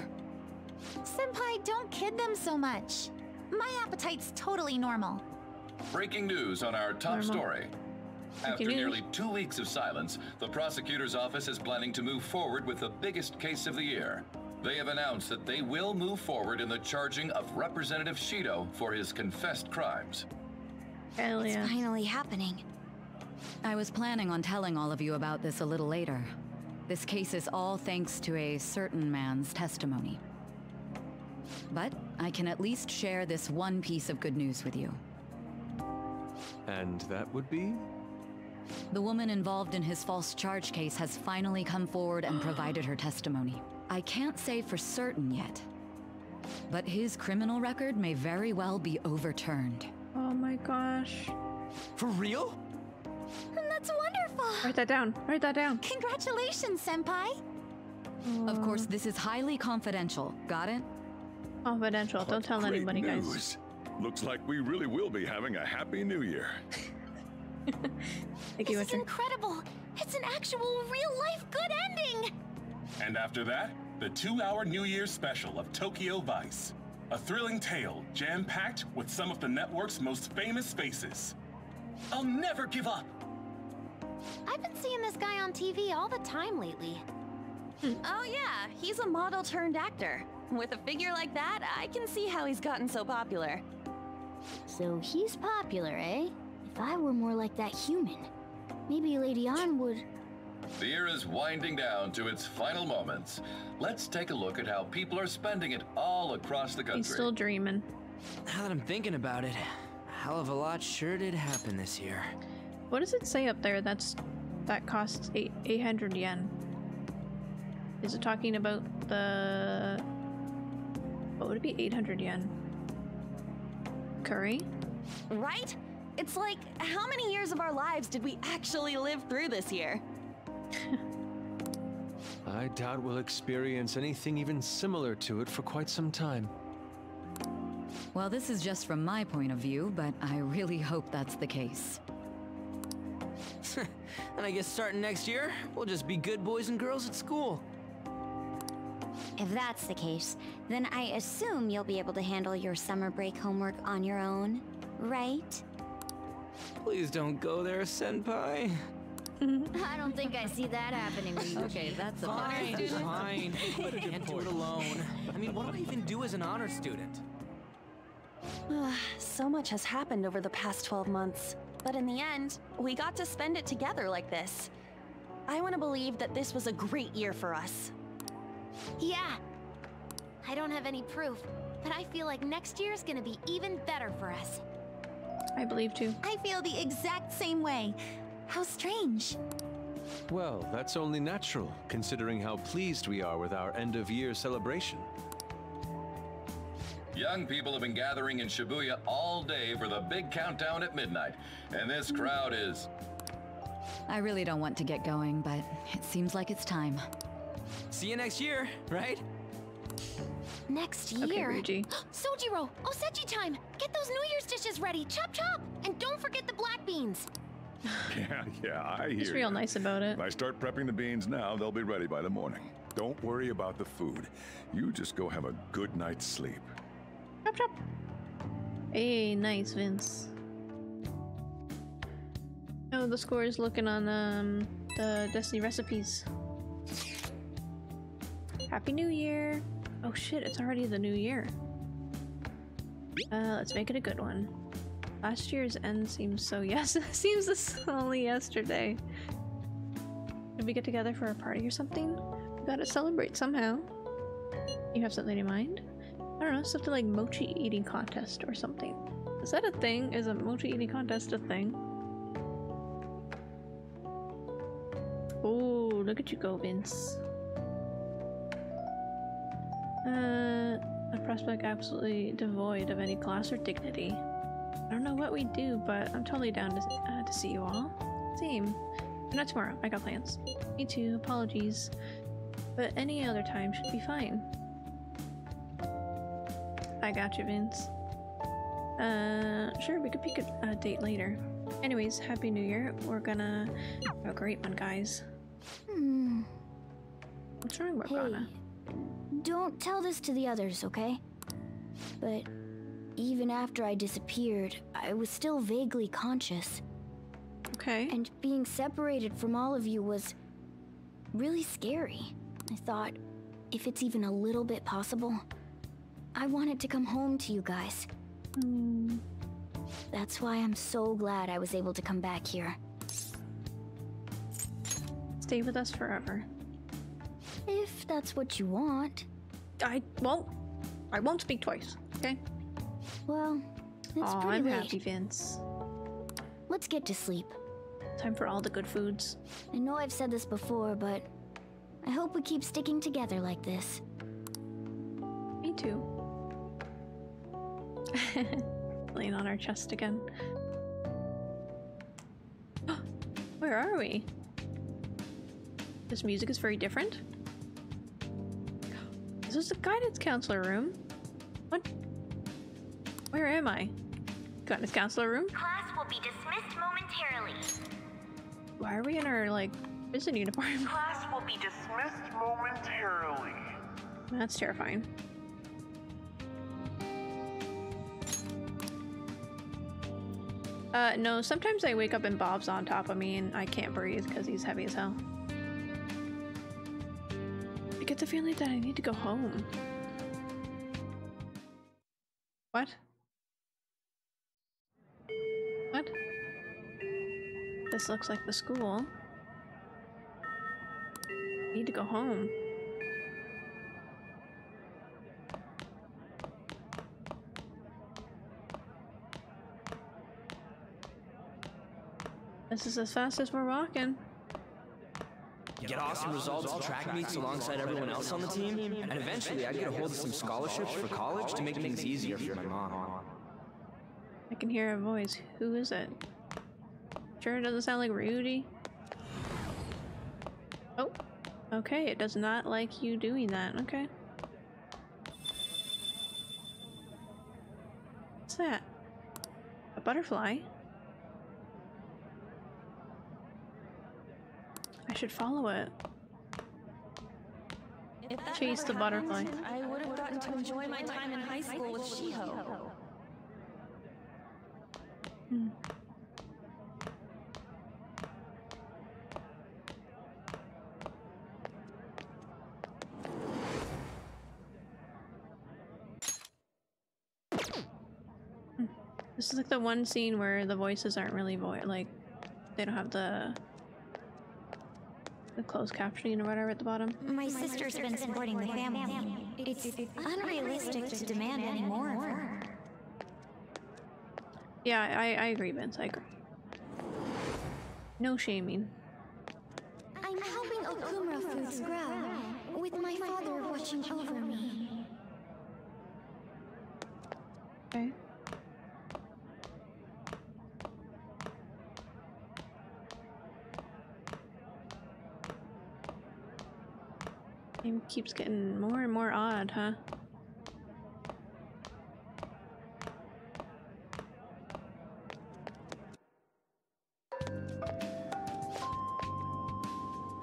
Speaker 9: Senpai, don't kid them so much. My appetite's totally normal.
Speaker 23: Breaking news on our top
Speaker 9: Normal.
Speaker 23: story. After nearly two weeks of silence, the prosecutor's office is planning to move forward with the biggest case of the year. They have announced that they will move forward in the charging of Representative Shido for his confessed crimes.
Speaker 1: Hell
Speaker 20: It's finally happening.
Speaker 15: I was planning on telling all of you about this a little later. This case is all thanks to a certain man's testimony. But I can at least share this one piece of good news with you.
Speaker 8: And that would be?
Speaker 15: The woman involved in his false charge case has finally come forward and provided her testimony. I can't say for certain yet, but his criminal record may very well be overturned.
Speaker 1: Oh my gosh.
Speaker 14: For real?
Speaker 9: That's wonderful.
Speaker 1: Write that down. Write that down.
Speaker 9: Congratulations, Senpai.
Speaker 15: Of course, this is highly confidential. Got it?
Speaker 1: Confidential. Don't tell
Speaker 13: Great
Speaker 1: anybody, guys.
Speaker 13: news. Looks like we really will be having a happy new year.
Speaker 1: Thank you,
Speaker 9: This is
Speaker 1: Witcher.
Speaker 9: incredible. It's an actual real-life good ending.
Speaker 24: And after that, the two hour New Year's special of Tokyo Vice. A thrilling tale jam packed with some of the network's most famous faces. I'll never give up!
Speaker 2: I've been seeing this guy on TV all the time lately.
Speaker 22: Oh yeah, he's a model turned actor. With a figure like that, I can see how he's gotten so popular.
Speaker 25: So he's popular, eh? If I were more like that human, maybe Lady Ann would.
Speaker 23: The year is winding down to its final moments. Let's take a look at how people are spending it all across the country.
Speaker 1: He's still dreaming.
Speaker 14: Now that I'm thinking about it, a hell of a lot sure did happen this year.
Speaker 1: What does it say up there that's that costs eight eight hundred yen? Is it talking about the what would it be eight hundred yen? Curry?
Speaker 22: Right? It's like, how many years of our lives did we actually live through this year?
Speaker 8: I doubt we'll experience anything even similar to it for quite some time.
Speaker 15: Well, this is just from my point of view, but I really hope that's the case.
Speaker 14: and I guess starting next year, we'll just be good boys and girls at school.
Speaker 20: If that's the case, then I assume you'll be able to handle your summer break homework on your own, right?
Speaker 14: Please don't go there, Senpai.
Speaker 25: I don't think I see that happening.
Speaker 15: Okay, that's a
Speaker 14: Fine,
Speaker 15: bad student.
Speaker 14: fine. Can't do it alone. I mean, what do I even do as an honor student?
Speaker 22: Ah, so much has happened over the past 12 months. But in the end, we got to spend it together like this. I want to believe that this was a great year for us.
Speaker 2: Yeah. I don't have any proof, but I feel like next year's gonna be even better for us.
Speaker 1: I believe too.
Speaker 9: I feel the exact same way. How strange.
Speaker 8: Well, that's only natural, considering how pleased we are with our end of year celebration.
Speaker 23: Young people have been gathering in Shibuya all day for the big countdown at midnight, and this crowd is.
Speaker 15: I really don't want to get going, but it seems like it's time.
Speaker 14: See you next year, right?
Speaker 2: Next
Speaker 1: Okay,
Speaker 2: year.
Speaker 1: Ryuji.
Speaker 2: Sojiro, Osechi time! Get those New Year's dishes ready! Chop chop! And don't forget the black beans!
Speaker 13: Yeah, yeah, I hear
Speaker 1: He's real
Speaker 13: ya.
Speaker 1: nice about it.
Speaker 13: If I start prepping the beans now, they'll be ready by the morning. Don't worry about the food. You just go have a good night's sleep.
Speaker 1: Chop chop. Hey, nice, Vince. Oh, the score is looking on um the Destiny recipes. Happy New Year! Oh shit, it's already the new year. Uh, let's make it a good one. Last year's end seems so yes, seems only yesterday. Did we get together for a party or something? We gotta celebrate somehow. You have something in mind? I don't know, something like mochi eating contest or something. Is that a thing? Is a mochi eating contest a thing? Oh, look at you go, Vince. Uh, a prospect absolutely devoid of any class or dignity. I don't know what we do, but I'm totally down to, uh, to see you all. Same. But not tomorrow. I got plans. Me too. Apologies. But any other time should be fine. I got you, Vince. Uh, sure, we could pick a, a date later. Anyways, Happy New Year. We're gonna have a great one, guys.
Speaker 9: Hmm.
Speaker 1: What's wrong,
Speaker 25: Hey,
Speaker 1: Morgana?
Speaker 25: Don't tell this to the others, okay? But even after I disappeared, I was still vaguely conscious.
Speaker 1: Okay.
Speaker 25: And being separated from all of you was really scary. I thought, if it's even a little bit possible, I wanted to come home to you guys.
Speaker 1: Hmm.
Speaker 25: That's why I'm so glad I was able to come back here.
Speaker 1: Stay with us forever.
Speaker 25: If that's what you want.
Speaker 1: I won't. I won't speak twice. Okay.
Speaker 25: Well, it's
Speaker 1: Aw,
Speaker 25: pretty
Speaker 1: I'm
Speaker 25: late.
Speaker 1: happy, Vince.
Speaker 25: Let's get to sleep.
Speaker 1: Time for all the good foods.
Speaker 25: I know I've said this before, but I hope we keep sticking together like this.
Speaker 1: Me too. Laying on our chest again. Where are we? This music is very different. This is this a guidance counselor room? What? Where am I? Guidance counselor room?
Speaker 9: Class will be dismissed momentarily.
Speaker 1: Why are we in our like prison uniform?
Speaker 26: Class will be dismissed momentarily.
Speaker 1: That's terrifying. Uh, no, sometimes I wake up and Bob's on top of me and I can't breathe because he's heavy as hell. I the feeling that I need to go home. What? What? This looks like the school. Need to go home. This is as fast as we're walking.
Speaker 14: Get awesome results at track meets alongside everyone else on the team, and eventually I'd get a hold of some scholarships for college to make things easier for my mom.
Speaker 1: I can hear a voice. Who is it? Sure, it doesn't sound like Rudy. Oh, okay. It does not like you doing that. Okay. What's that? A butterfly? I should follow it. Chase the butterfly.
Speaker 22: I would have gotten to enjoy my time in high school with Shiho.
Speaker 1: Hmm. Hmm. This is like the one scene where the voices aren't really vo like they don't have the the closed captioning or whatever at the bottom.
Speaker 9: My sister's been supporting the family. It's unrealistic to demand any more.
Speaker 1: Yeah, I, I agree, Vince. I agree. No shaming.
Speaker 9: I'm helping Okumura foods grow, with my father watching over me.
Speaker 1: Okay. Game keeps getting more and more odd, huh?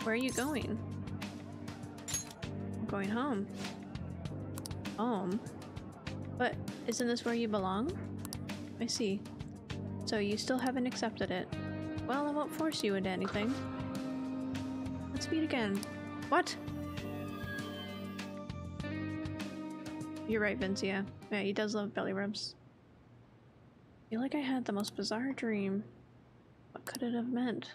Speaker 1: Where are you going? I'm going home. Home? But isn't this where you belong? I see. So you still haven't accepted it. Well, I won't force you into anything. Let's meet again. What? You're right, Vince, yeah. Yeah, he does love belly rubs. I feel like I had the most bizarre dream. What could it have meant?